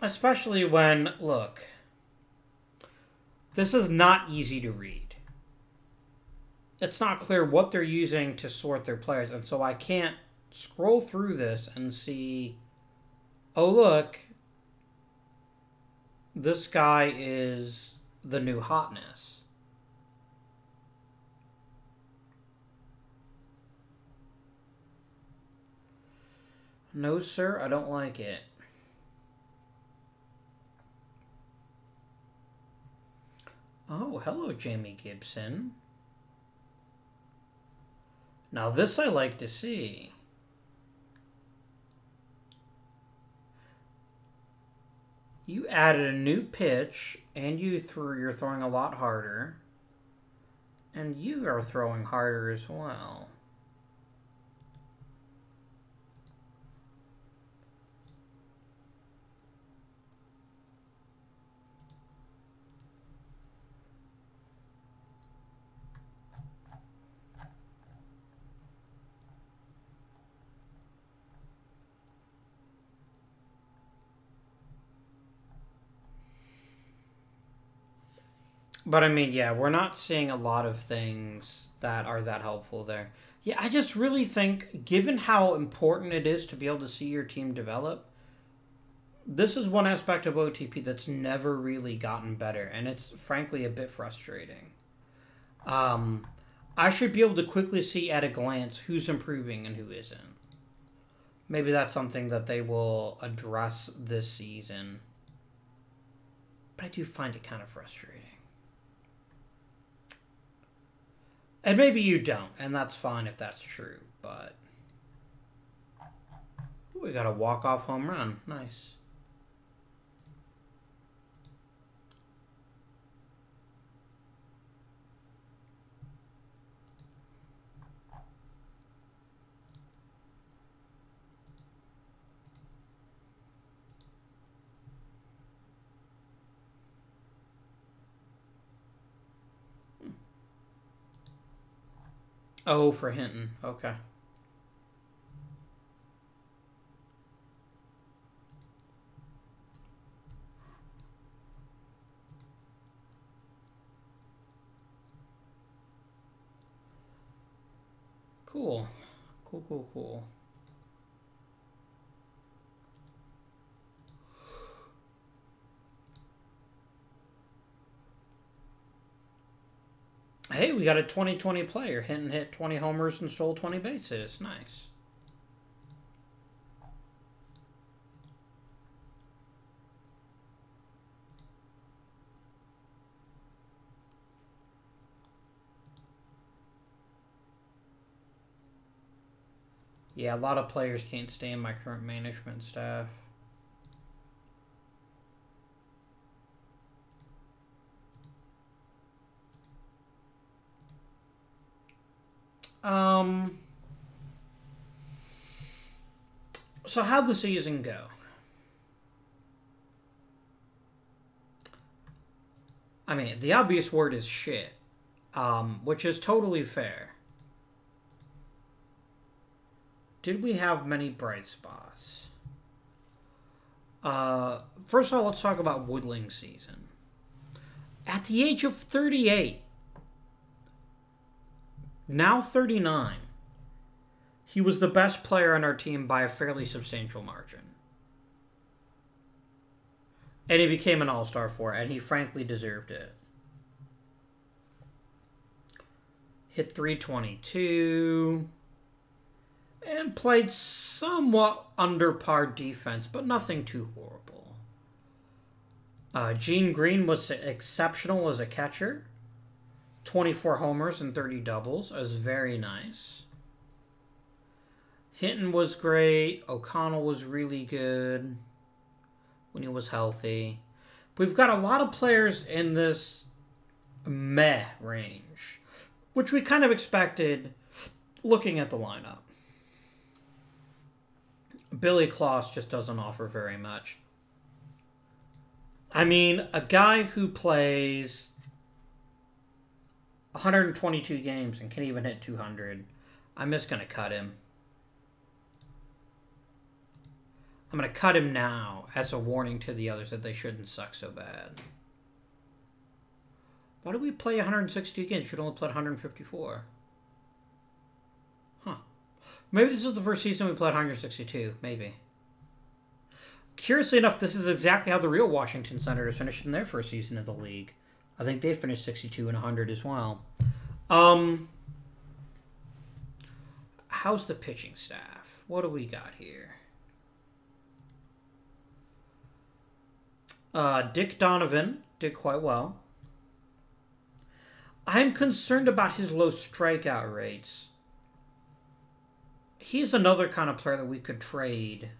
Especially when, look, this is not easy to read. It's not clear what they're using to sort their players, and so I can't scroll through this and see, oh, look, this guy is the new hotness. No, sir, I don't like it. Oh, hello, Jamie Gibson. Now this I like to see. You added a new pitch, and you threw, you're throwing a lot harder. And you are throwing harder as well. But I mean, yeah, we're not seeing a lot of things that are that helpful there. Yeah, I just really think, given how important it is to be able to see your team develop, this is one aspect of OTP that's never really gotten better, and it's frankly a bit frustrating. Um, I should be able to quickly see at a glance who's improving and who isn't. Maybe that's something that they will address this season. But I do find it kind of frustrating. And maybe you don't, and that's fine if that's true, but. We got a walk-off home run. Nice. Oh, for Hinton. Okay. Cool. Cool, cool, cool. Hey, we got a 2020 player. Hit and hit 20 homers and stole 20 bases. Nice. Yeah, a lot of players can't stand my current management staff. Um. So how'd the season go? I mean, the obvious word is shit, um, which is totally fair. Did we have many bright spots? Uh, first of all, let's talk about Woodling season. At the age of 38, now 39, he was the best player on our team by a fairly substantial margin. And he became an all star for it, and he frankly deserved it. Hit 322 and played somewhat under par defense, but nothing too horrible. Uh, Gene Green was exceptional as a catcher. 24 homers and 30 doubles. It was very nice. Hinton was great. O'Connell was really good when he was healthy. We've got a lot of players in this meh range, which we kind of expected looking at the lineup. Billy Klaus just doesn't offer very much. I mean, a guy who plays 122 games and can't even hit 200. I'm just going to cut him. I'm going to cut him now as a warning to the others that they shouldn't suck so bad. Why do we play 162 games? We should only play 154. Huh. Maybe this is the first season we played 162. Maybe. Curiously enough, this is exactly how the real Washington Senators finished in their first season of the league. I think they finished 62 and 100 as well. Um, how's the pitching staff? What do we got here? Uh, Dick Donovan did quite well. I'm concerned about his low strikeout rates. He's another kind of player that we could trade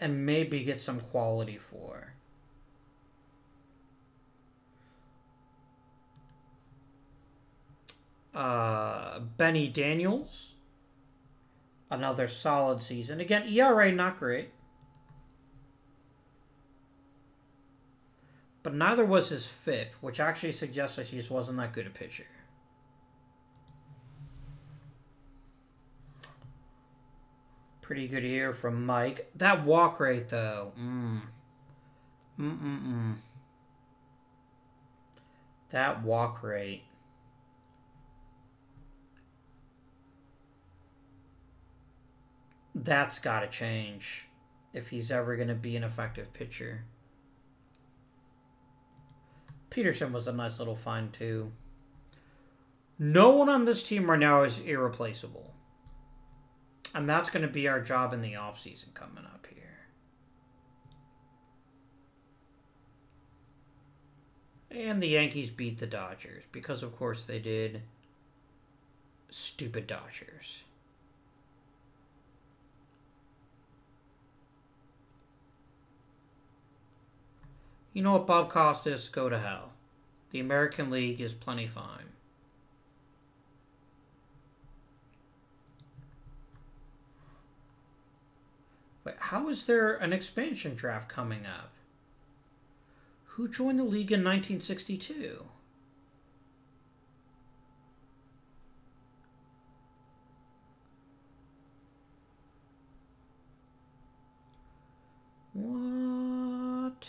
and maybe get some quality for. Uh, Benny Daniels, another solid season. Again, ERA not great. But neither was his FIP, which actually suggests that he just wasn't that good a pitcher. Pretty good year from Mike. That walk rate, though. Mm. Mm-mm-mm. That walk rate. That's got to change if he's ever going to be an effective pitcher. Peterson was a nice little find, too. No one on this team right now is irreplaceable. And that's going to be our job in the off season coming up here. And the Yankees beat the Dodgers because, of course, they did. Stupid Dodgers. You know what, Bob Costas? Go to hell. The American League is plenty fine. Wait, how is there an expansion draft coming up? Who joined the league in 1962? What?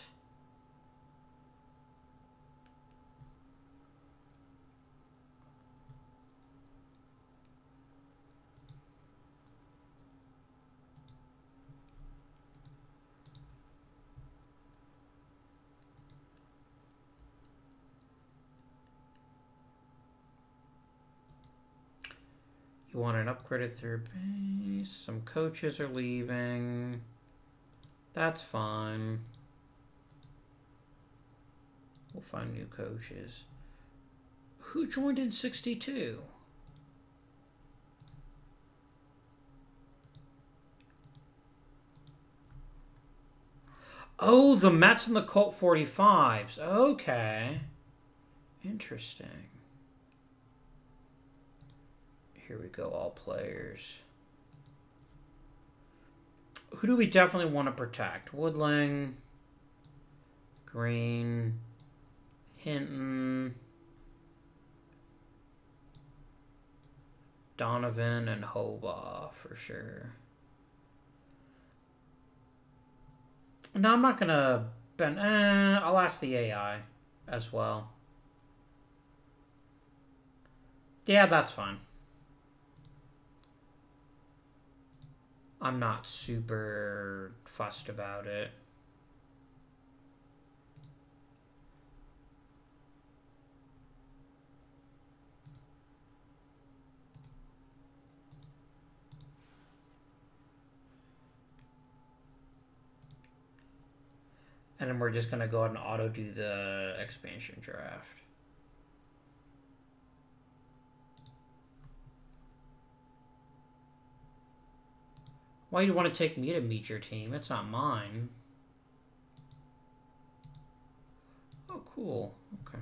You want an upgraded third base. Some coaches are leaving. That's fine. We'll find new coaches. Who joined in 62? Oh, the Mets and the Colt 45s. Okay. Interesting. Here we go, all players. Who do we definitely want to protect? Woodling, Green, Hinton, Donovan, and Hoba for sure. No, I'm not going to... Ben, eh, I'll ask the AI as well. Yeah, that's fine. I'm not super fussed about it. And then we're just going to go ahead and auto do the expansion draft. Why do you want to take me to meet your team? It's not mine. Oh, cool. Okay.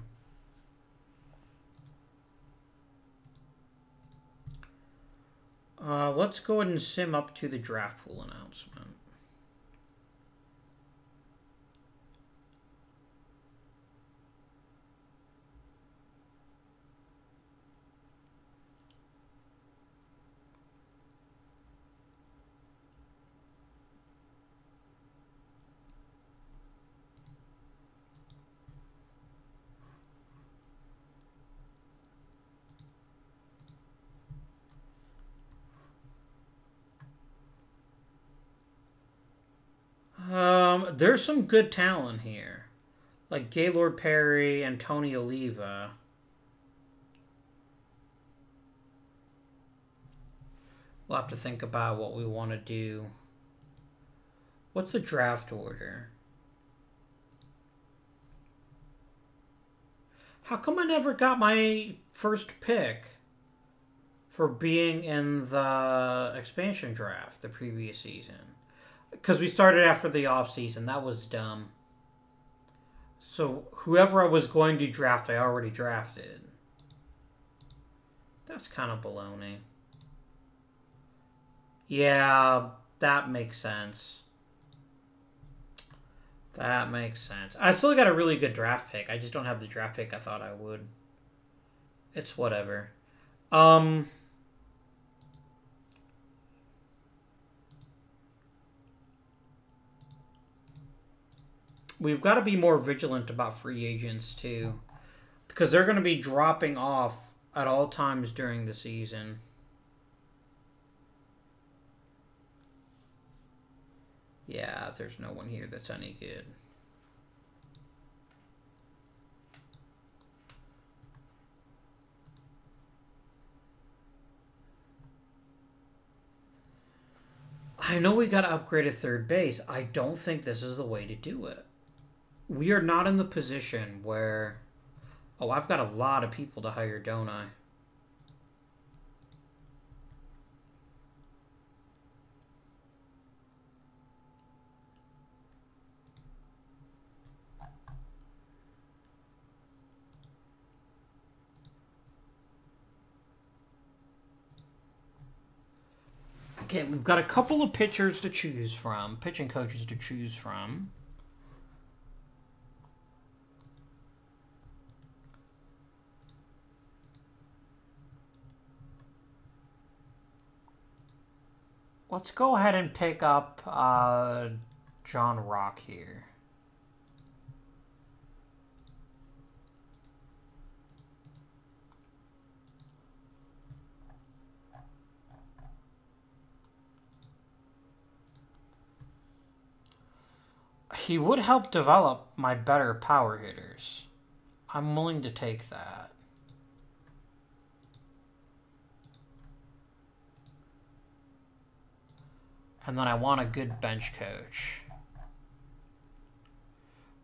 Uh, let's go ahead and sim up to the draft pool announcement. There's some good talent here, like Gaylord Perry and Tony Oliva. We'll have to think about what we want to do. What's the draft order? How come I never got my first pick for being in the expansion draft the previous season? Because we started after the off season. That was dumb. So whoever I was going to draft, I already drafted. That's kind of baloney. Yeah, that makes sense. That makes sense. I still got a really good draft pick. I just don't have the draft pick I thought I would. It's whatever. Um... we've got to be more vigilant about free agents too, because they're going to be dropping off at all times during the season. Yeah, there's no one here that's any good. I know we got to upgrade a third base. I don't think this is the way to do it. We are not in the position where. Oh, I've got a lot of people to hire, don't I? Okay, we've got a couple of pitchers to choose from, pitching coaches to choose from. Let's go ahead and pick up uh, John Rock here. he would help develop my better power hitters. I'm willing to take that. And then I want a good bench coach.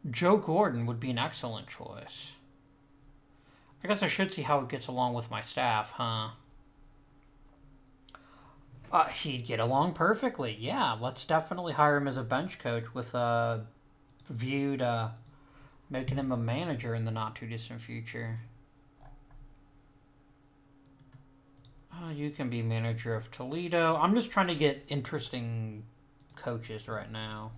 Joe Gordon would be an excellent choice. I guess I should see how it gets along with my staff, huh? Uh, he'd get along perfectly. Yeah, let's definitely hire him as a bench coach with a view to making him a manager in the not too distant future. Uh, you can be manager of Toledo. I'm just trying to get interesting coaches right now.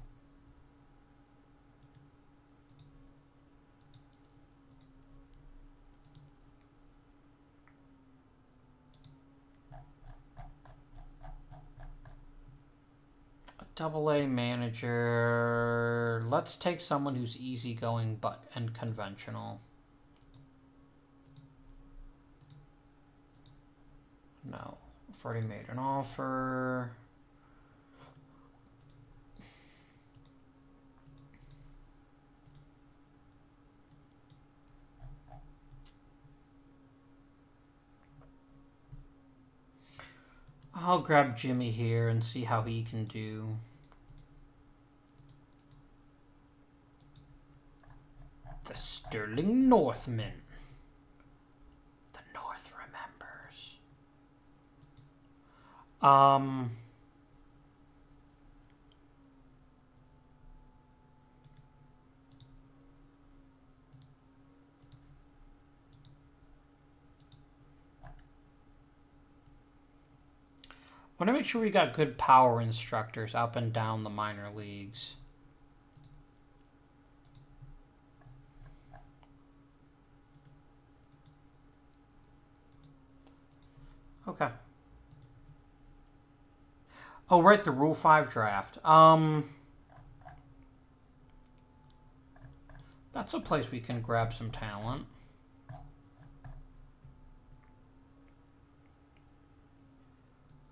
A double A manager. Let's take someone who's easygoing but and conventional. No. I've already made an offer. I'll grab Jimmy here and see how he can do. The Sterling Northman. Um... want to make sure we got good power instructors up and down the minor leagues. Okay. Oh, right, the Rule 5 draft. Um, that's a place we can grab some talent. All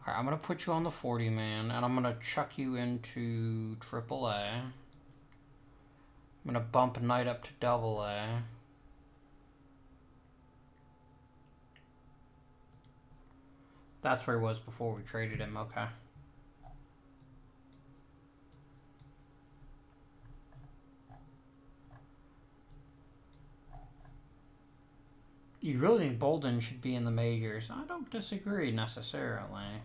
right, I'm going to put you on the 40 man, and I'm going to chuck you into AAA. I'm going to bump Knight up to double A. That's where he was before we traded him. Okay. You really think Bolden should be in the majors? I don't disagree necessarily.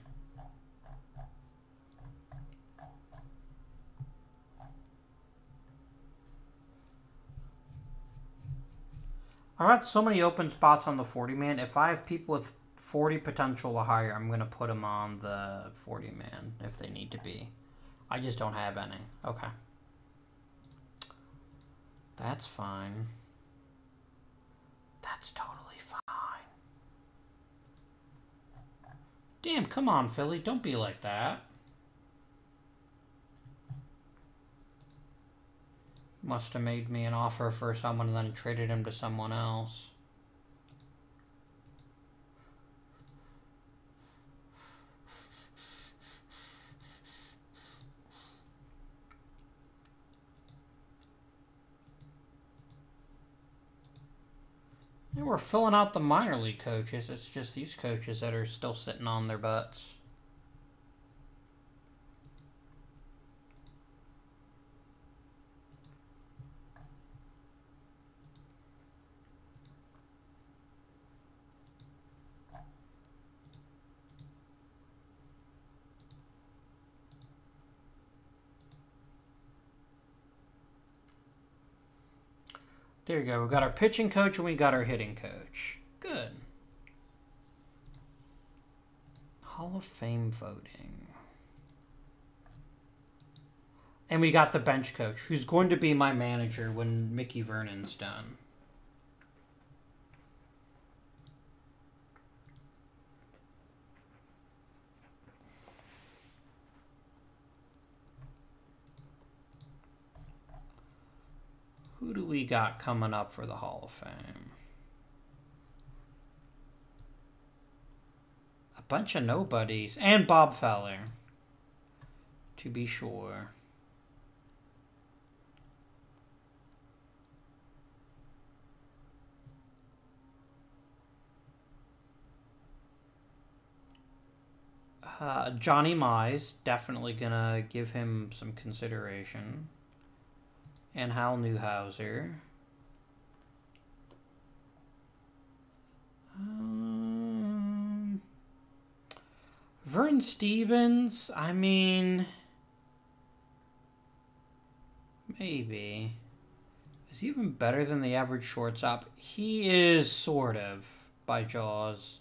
I've got so many open spots on the 40 man. If I have people with 40 potential or higher, I'm going to put them on the 40 man if they need to be. I just don't have any. Okay. That's fine. That's totally fine. Damn, come on, Philly. Don't be like that. Must have made me an offer for someone and then traded him to someone else. Yeah, we're filling out the minor league coaches. It's just these coaches that are still sitting on their butts. There you go. We got our pitching coach and we got our hitting coach. Good. Hall of Fame voting. And we got the bench coach, who's going to be my manager when Mickey Vernon's done. Who do we got coming up for the Hall of Fame? A bunch of nobodies. And Bob Feller. To be sure. Uh, Johnny Mize, definitely gonna give him some consideration and Hal Newhouser. Um, Vern Stevens, I mean, maybe. Is he even better than the average shortstop? He is, sort of, by Jaws.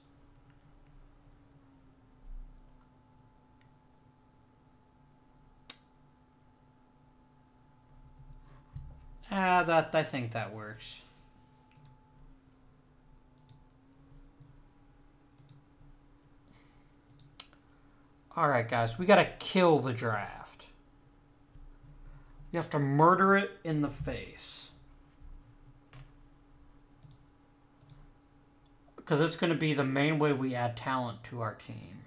Ah, that I think that works. Alright, guys, we gotta kill the draft. You have to murder it in the face. Because it's going to be the main way we add talent to our team.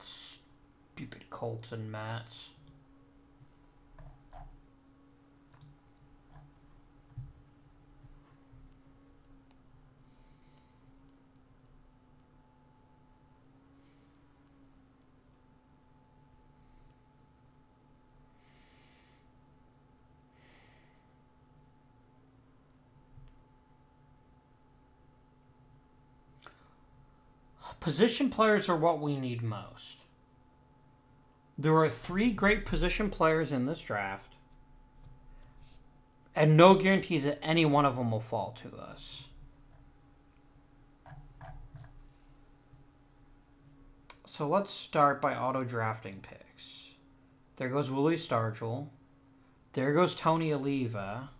Stupid Colts and Mets. Position players are what we need most. There are three great position players in this draft, and no guarantees that any one of them will fall to us. So let's start by auto drafting picks. There goes Willie Stargell. There goes Tony Oliva.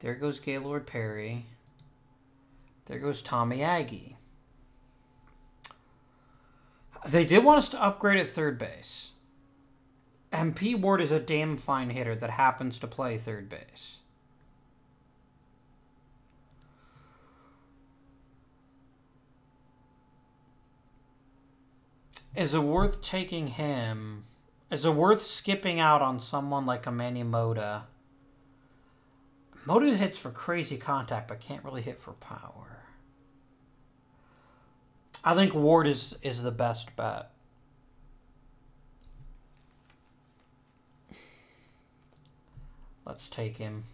There goes Gaylord Perry. There goes Tommy Agee. They did want us to upgrade at third base. And Pete Ward is a damn fine hitter that happens to play third base. Is it worth taking him? Is it worth skipping out on someone like a Manny Mota? Mota hits for crazy contact, but can't really hit for power. I think Ward is is the best bet. Let's take him.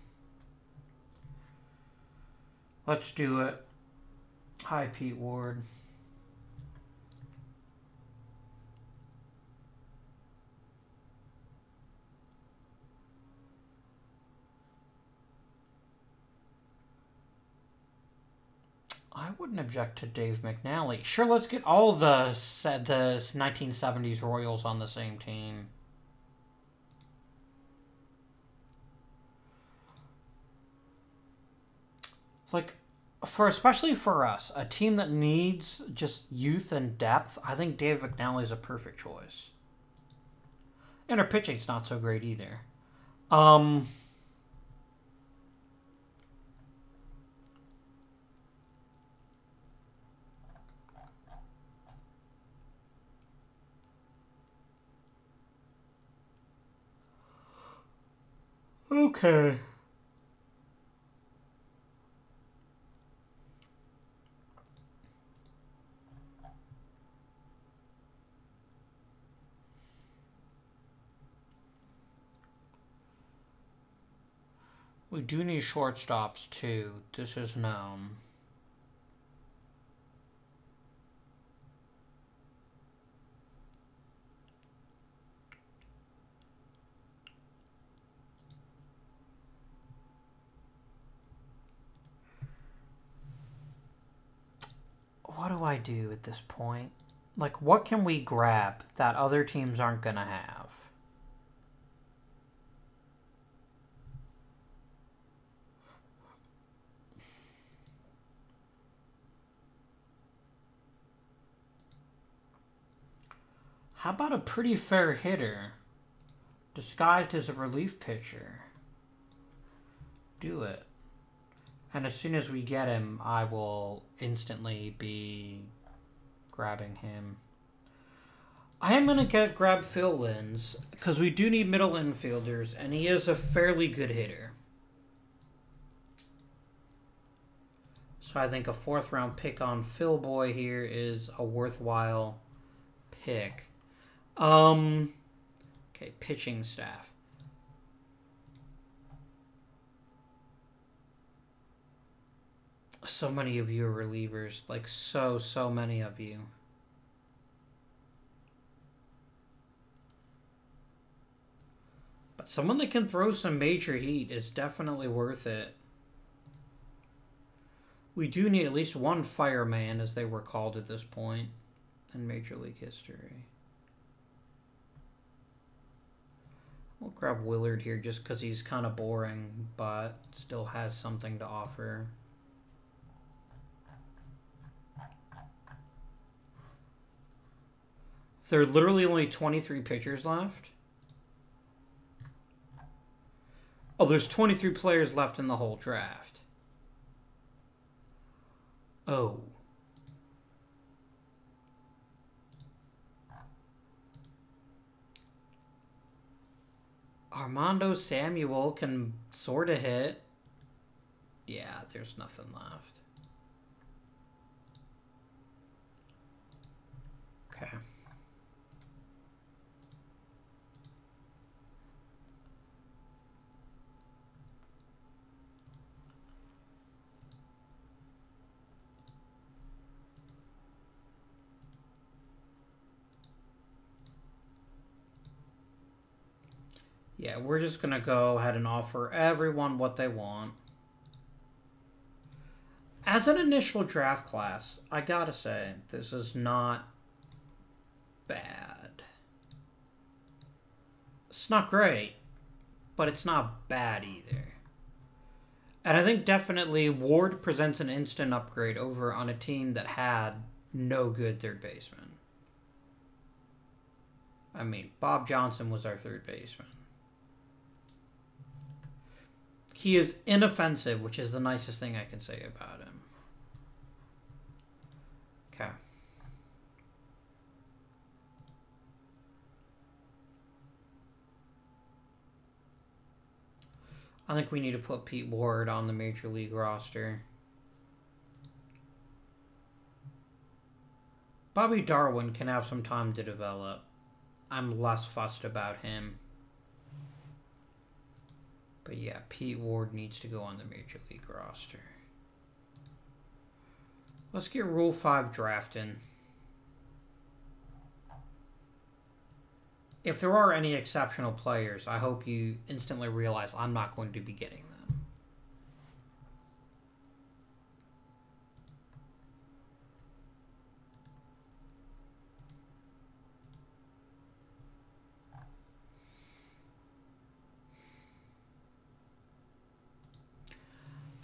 Let's do it. Hi, Pete Ward. I wouldn't object to Dave McNally. Sure, let's get all the the 1970s Royals on the same team. Like, for especially for us, a team that needs just youth and depth, I think Dave McNally is a perfect choice. And our pitching's not so great either. Um. Okay. We do need shortstops too. This is known. Do I do at this point? Like, what can we grab that other teams aren't going to have? How about a pretty fair hitter disguised as a relief pitcher? Do it. And as soon as we get him, I will instantly be grabbing him. I am going to get grab Phil Linz because we do need middle infielders, and he is a fairly good hitter. So I think a fourth round pick on Phil Boy here is a worthwhile pick. Um, okay, pitching staff. So many of you are relievers. Like, so, so many of you. But someone that can throw some major heat is definitely worth it. We do need at least one fireman, as they were called at this point in Major League history. We'll grab Willard here just because he's kind of boring, but still has something to offer. There are literally only 23 pitchers left. Oh, there's 23 players left in the whole draft. Oh. Armando Samuel can sort of hit. Yeah, there's nothing left. Okay. Yeah, we're just going to go ahead and offer everyone what they want. As an initial draft class, I gotta say, this is not bad. It's not great, but it's not bad either. And I think definitely Ward presents an instant upgrade over on a team that had no good third baseman. I mean, Bob Johnson was our third baseman. He is inoffensive, which is the nicest thing I can say about him. Okay. I think we need to put Pete Ward on the Major League roster. Bobby Darwin can have some time to develop. I'm less fussed about him. But yeah, Pete Ward needs to go on the Major League roster. Let's get Rule 5 drafting. If there are any exceptional players, I hope you instantly realize I'm not going to be getting them.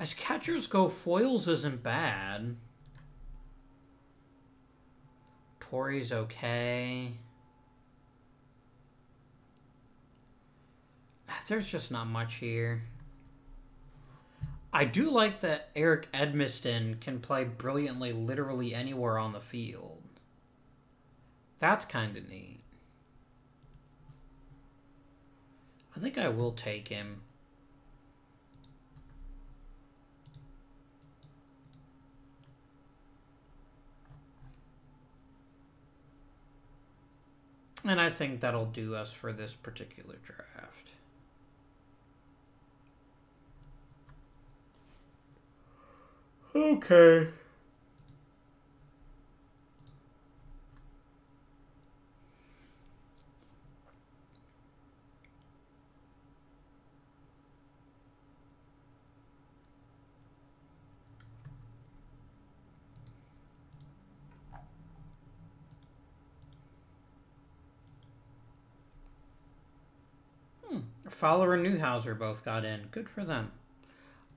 As catchers go, Foils isn't bad. Tori's okay. Ah, there's just not much here. I do like that Eric Edmiston can play brilliantly literally anywhere on the field. That's kind of neat. I think I will take him. And I think that'll do us for this particular draft. Okay. Feller and Newhouser both got in. Good for them.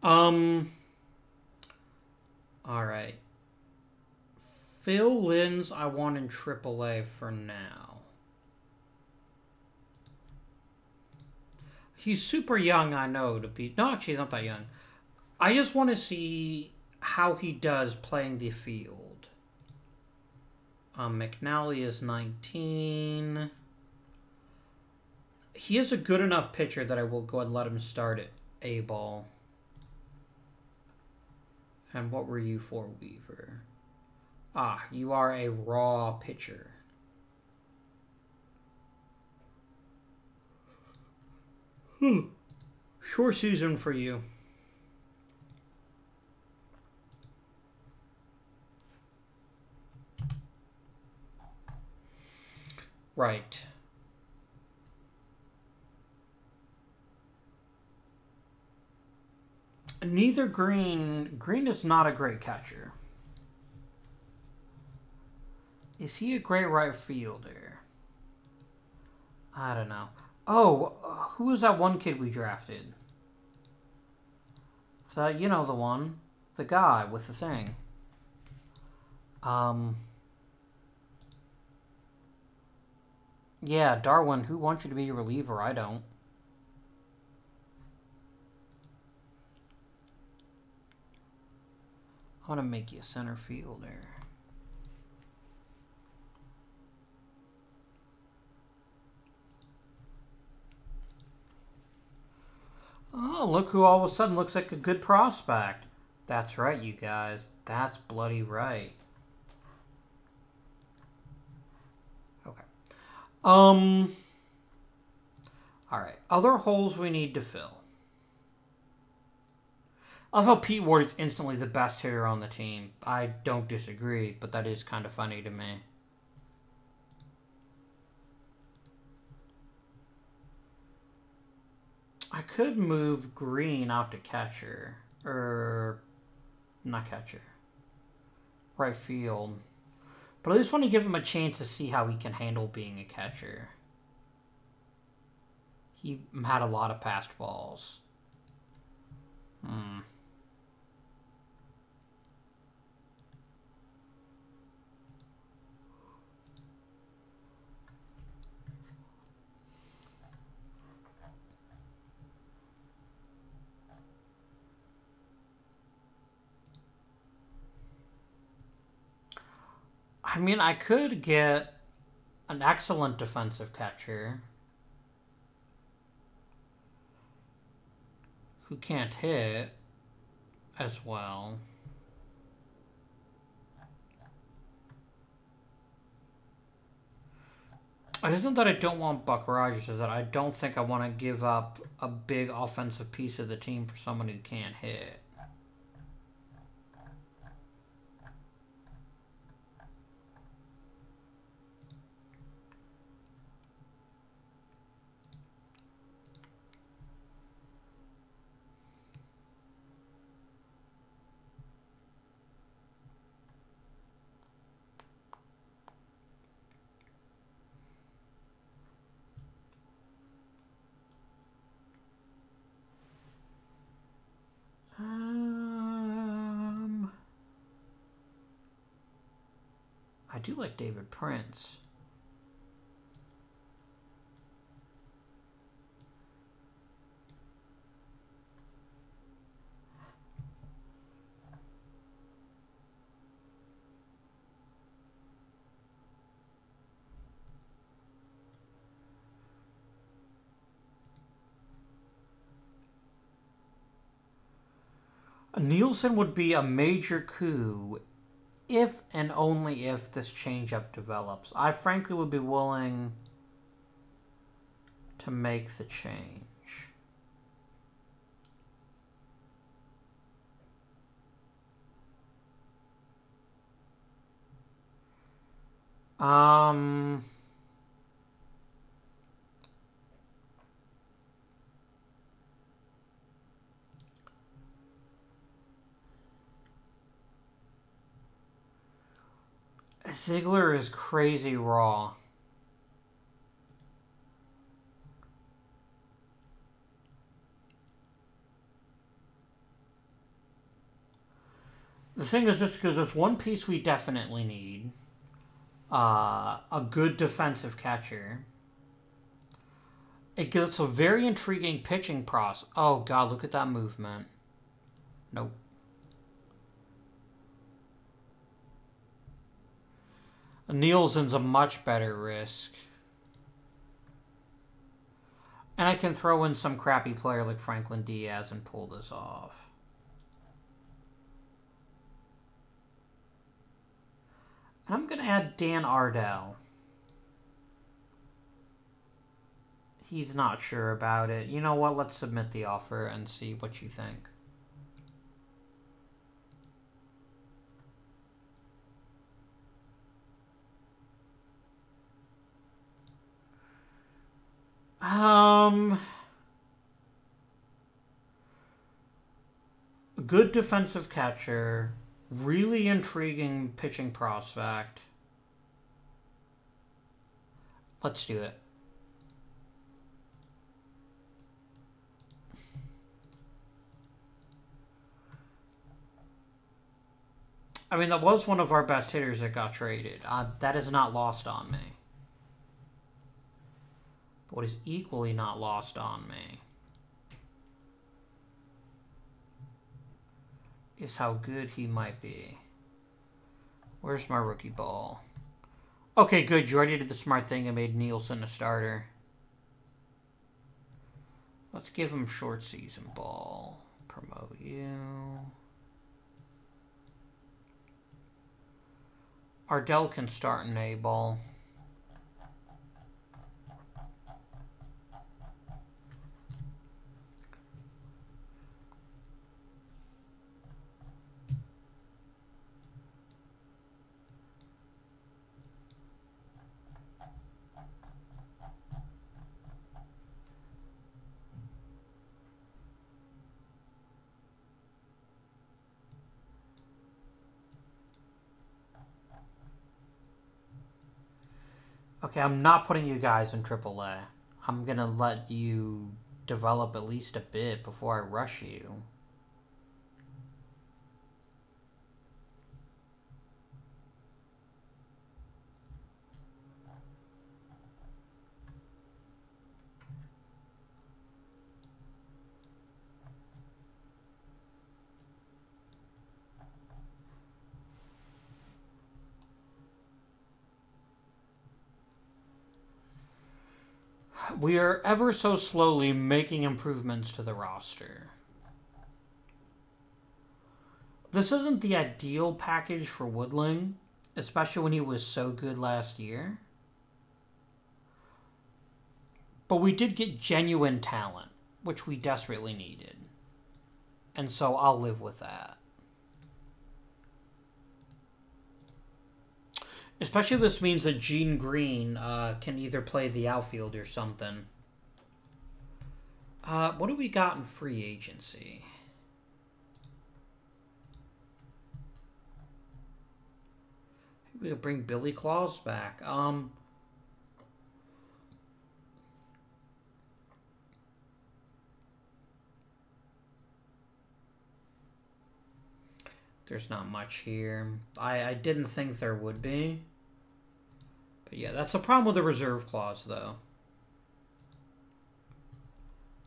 Um. All right. Phil Linz, I want in AAA for now. He's super young, I know, to be. No, actually, he's not that young. I just want to see how he does playing the field. Um, McNally is 19. He is a good enough pitcher that I will go and let him start at A ball. And what were you for, Weaver? Ah, you are a raw pitcher. Hmm. Short season for you. Right. Neither Green. Green is not a great catcher. Is he a great right fielder? I don't know. Oh, who was that one kid we drafted? That you know the one, the guy with the thing. Um. Yeah, Darwin. Who wants you to be a reliever? I don't. I want to make you a center fielder. Oh, look who all of a sudden looks like a good prospect. That's right, you guys. That's bloody right. Okay. Um. All right. Other holes we need to fill. I love Pete Ward is instantly the best hitter on the team. I don't disagree, but that is kind of funny to me. I could move Green out to catcher. Or, not catcher. Right field. But I just want to give him a chance to see how he can handle being a catcher. He had a lot of passed balls. Hmm. I mean, I could get an excellent defensive catcher who can't hit as well. It isn't that I don't want Buck Rodgers, is that I don't think I want to give up a big offensive piece of the team for someone who can't hit. do like David Prince. Nielsen would be a major coup if and only if this changeup develops. I frankly would be willing to make the change. Um... Ziggler is crazy raw. The thing is, this because there's one piece we definitely need. Uh, a good defensive catcher. It gives a very intriguing pitching process. Oh god, look at that movement. Nope. Nielsen's a much better risk. And I can throw in some crappy player like Franklin Diaz and pull this off. And I'm going to add Dan Ardell. He's not sure about it. You know what? Let's submit the offer and see what you think. Um, good defensive catcher, really intriguing pitching prospect. Let's do it. I mean, that was one of our best hitters that got traded. Uh, that is not lost on me. What is equally not lost on me is how good he might be. Where's my rookie ball? Okay, good. You already did the smart thing and made Nielsen a starter. Let's give him short season ball. Promote you. Ardell can start an A ball. Okay, I'm not putting you guys in AAA. I'm gonna let you develop at least a bit before I rush you. We are ever so slowly making improvements to the roster. This isn't the ideal package for Woodling, especially when he was so good last year. But we did get genuine talent, which we desperately needed. And so I'll live with that. Especially this means that Gene Green uh, can either play the outfield or something. Uh, what do we got in free agency? we could bring Billy Klaus back. Um, there's not much here. I, I didn't think there would be. But yeah, that's a problem with the reserve clause, though.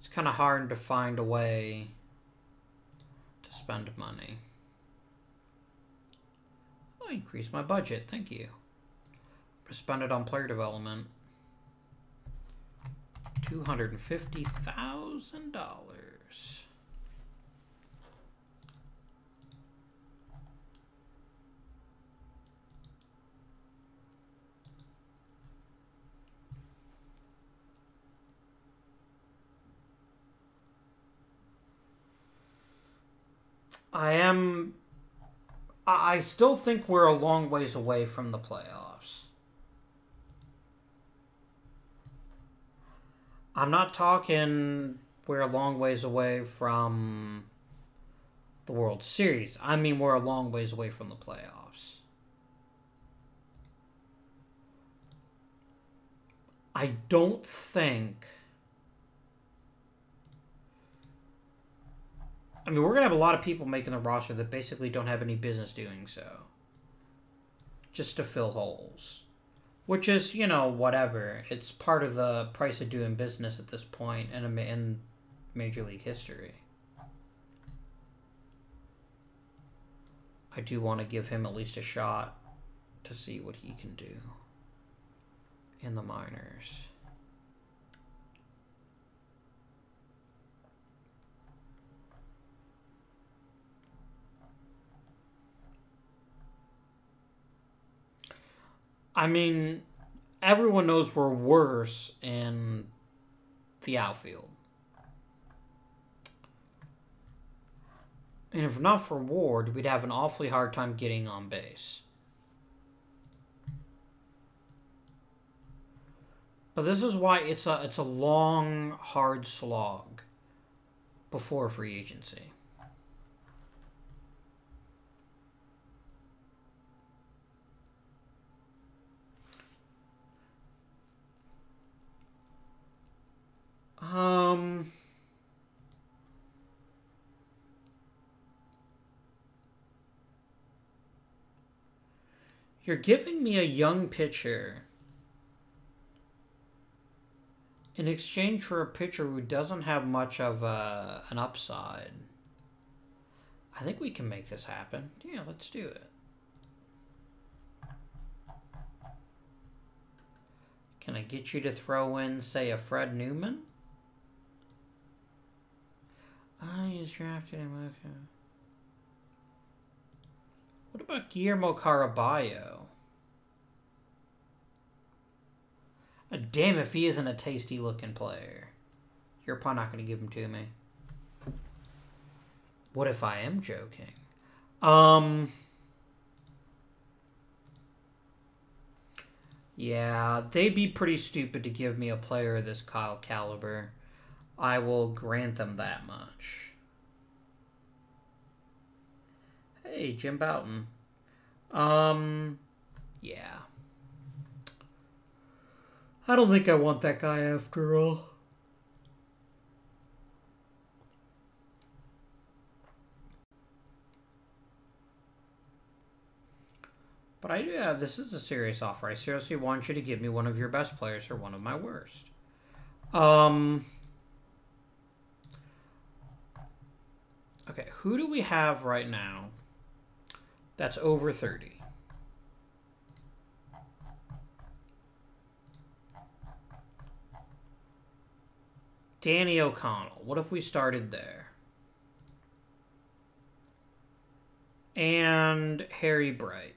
It's kind of hard to find a way to spend money. I'll increase my budget, thank you. Spend it on player development. $250,000. I am. I still think we're a long ways away from the playoffs. I'm not talking we're a long ways away from the World Series. I mean, we're a long ways away from the playoffs. I don't think I mean, we're gonna have a lot of people making the roster that basically don't have any business doing so, just to fill holes, which is you know whatever. It's part of the price of doing business at this point in a, in Major League history. I do want to give him at least a shot to see what he can do in the minors. I mean, everyone knows we're worse in the outfield. And if not for Ward, we'd have an awfully hard time getting on base. But this is why it's a it's a long, hard slog before free agency. Um You're giving me a young pitcher in exchange for a pitcher who doesn't have much of a, an upside. I think we can make this happen. Yeah, let's do it. Can I get you to throw in, say, a Fred Newman? Ah, he's drafted him. Okay. What about Guillermo Caraballo? Uh, damn if he isn't a tasty looking player. You're probably not going to give him to me. What if I am joking? Um. Yeah, they'd be pretty stupid to give me a player of this Kyle caliber. I will grant them that much. Hey, Jim Bouton. Um, yeah. I don't think I want that guy after all. But I yeah, this is a serious offer. I seriously want you to give me one of your best players or one of my worst. Um. Okay, who do we have right now that's over 30. Danny O'Connell. What if we started there? And Harry Bright.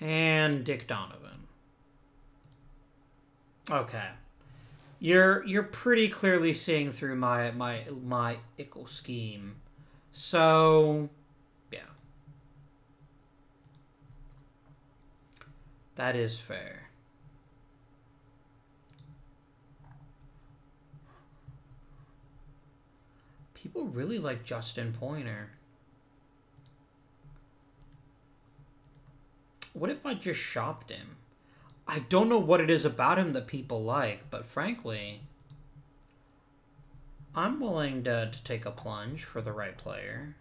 And Dick Donovan. Okay. You're you're pretty clearly seeing through my my my ickle scheme. So yeah. That is fair. People really like Justin Pointer. What if I just shopped him? I don't know what it is about him that people like, but frankly, I'm willing to, to take a plunge for the right player.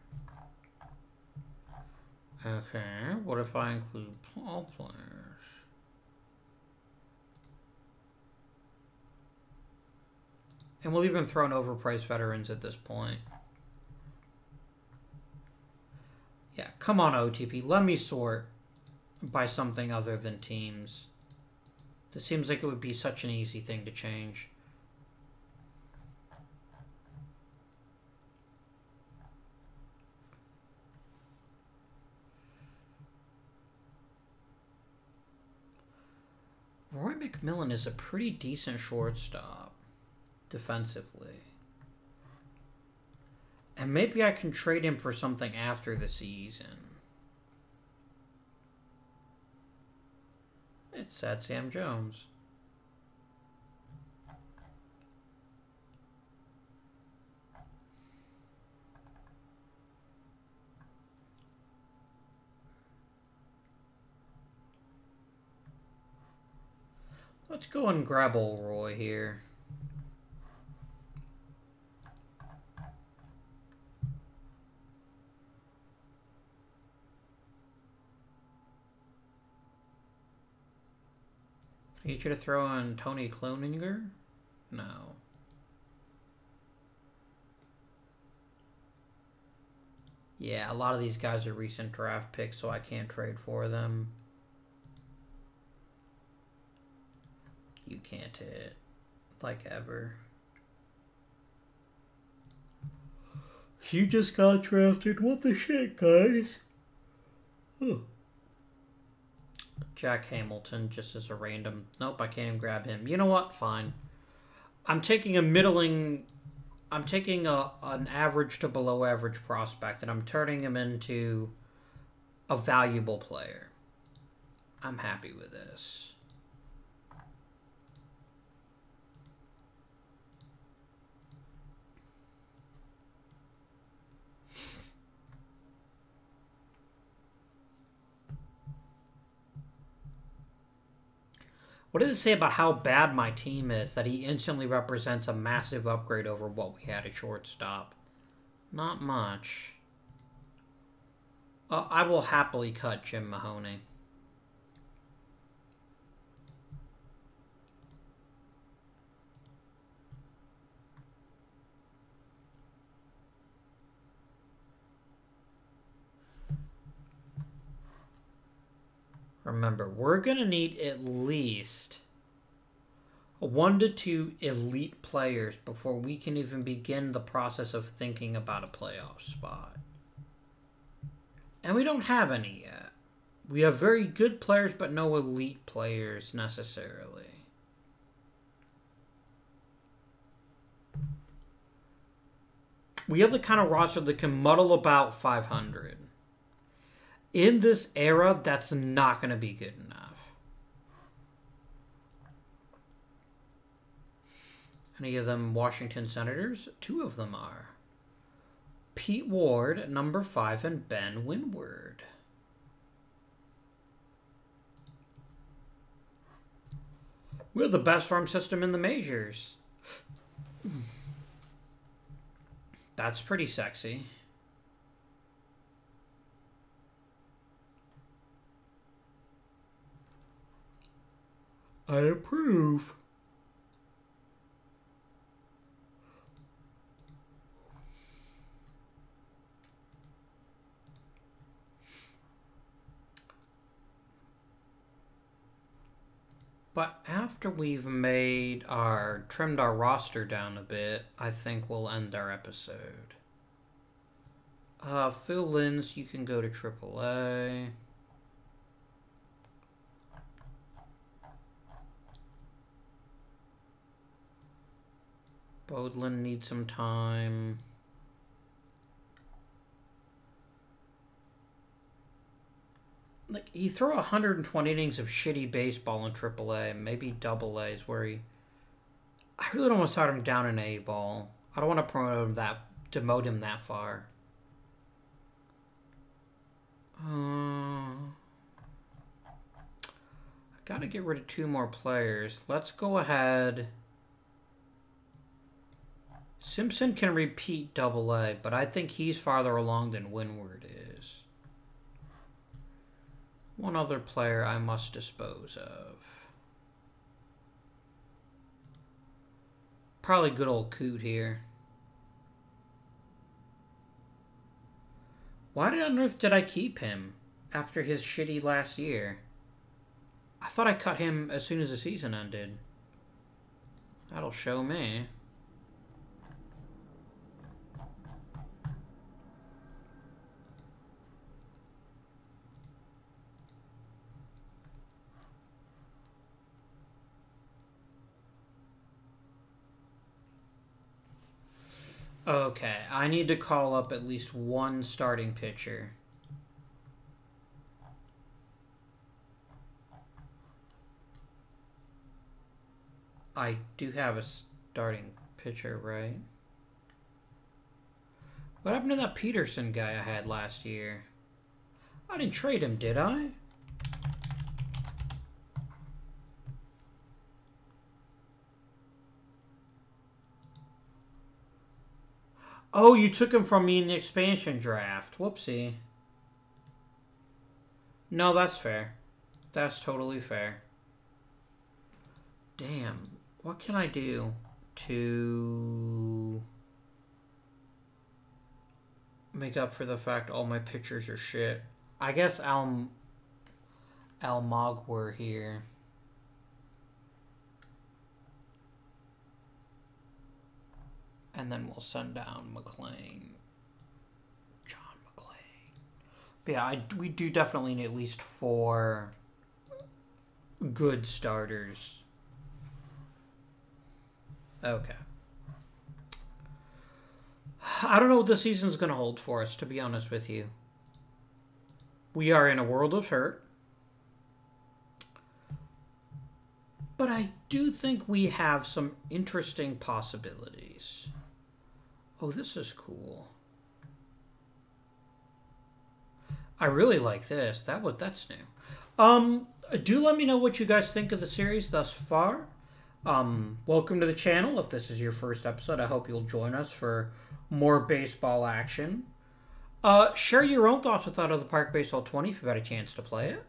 Okay, what if I include all players? And we'll even throw in overpriced veterans at this point. Yeah, come on, OTP. Let me sort by something other than teams. This seems like it would be such an easy thing to change. Roy McMillan is a pretty decent shortstop defensively. And maybe I can trade him for something after the season. It's Sad Sam Jones. Let's go and grab old Roy here. Need you to throw on Tony Cloninger? No. Yeah, a lot of these guys are recent draft picks, so I can't trade for them. You can't hit, like ever. You just got drafted. What the shit, guys? Jack Hamilton, just as a random. Nope, I can't even grab him. You know what? Fine. I'm taking a middling I'm taking a an average to below average prospect and I'm turning him into a valuable player. I'm happy with this. What does it say about how bad my team is that he instantly represents a massive upgrade over what we had at shortstop? Not much. Uh, I will happily cut Jim Mahoney. Remember, we're going to need at least one to two elite players before we can even begin the process of thinking about a playoff spot. And we don't have any yet. We have very good players, but no elite players necessarily. We have the kind of roster that can muddle about 500 in this era, that's not going to be good enough. Any of them Washington Senators? Two of them are. Pete Ward, number five, and Ben Winward. We're the best farm system in the majors. That's pretty sexy. I approve. But after we've made our trimmed our roster down a bit, I think we'll end our episode. Uh, Phil Linz, you can go to AAA. Bodlin needs some time. Like, he threw 120 innings of shitty baseball in AAA, maybe double A is where he... I really don't want to start him down in A ball. I don't want to promote him that, demote him that far. Uh, I gotta get rid of two more players. Let's go ahead... Simpson can repeat double A, but I think he's farther along than Winward is. One other player I must dispose of. Probably good old Coot here. Why on earth did I keep him after his shitty last year? I thought I cut him as soon as the season ended. That'll show me. Okay, I need to call up at least one starting pitcher. I do have a starting pitcher, right? What happened to that Peterson guy I had last year? I didn't trade him, did I? Oh, you took him from me in the expansion draft. Whoopsie. No, that's fair. That's totally fair. Damn. What can I do to make up for the fact all my pictures are shit? I guess Al Almogwer here. And then we'll send down McLean. John McLean. But yeah, I, we do definitely need at least four good starters. Okay. I don't know what the season's going to hold for us, to be honest with you. We are in a world of hurt. But I do think we have some interesting possibilities. Oh, this is cool. I really like this. That was that's new. Um, do let me know what you guys think of the series thus far. Um, welcome to the channel. If this is your first episode, I hope you'll join us for more baseball action. Uh, share your own thoughts with Out of the Park Baseball 20 if you've had a chance to play it.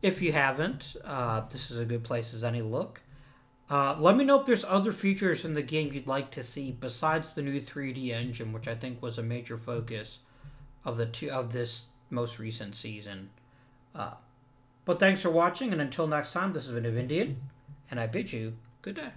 If you haven't, uh, this is a good place as any look. Uh, let me know if there's other features in the game you'd like to see besides the new 3D engine, which I think was a major focus of the two, of this most recent season. Uh, but thanks for watching, and until next time, this has been Indian, and I bid you good day.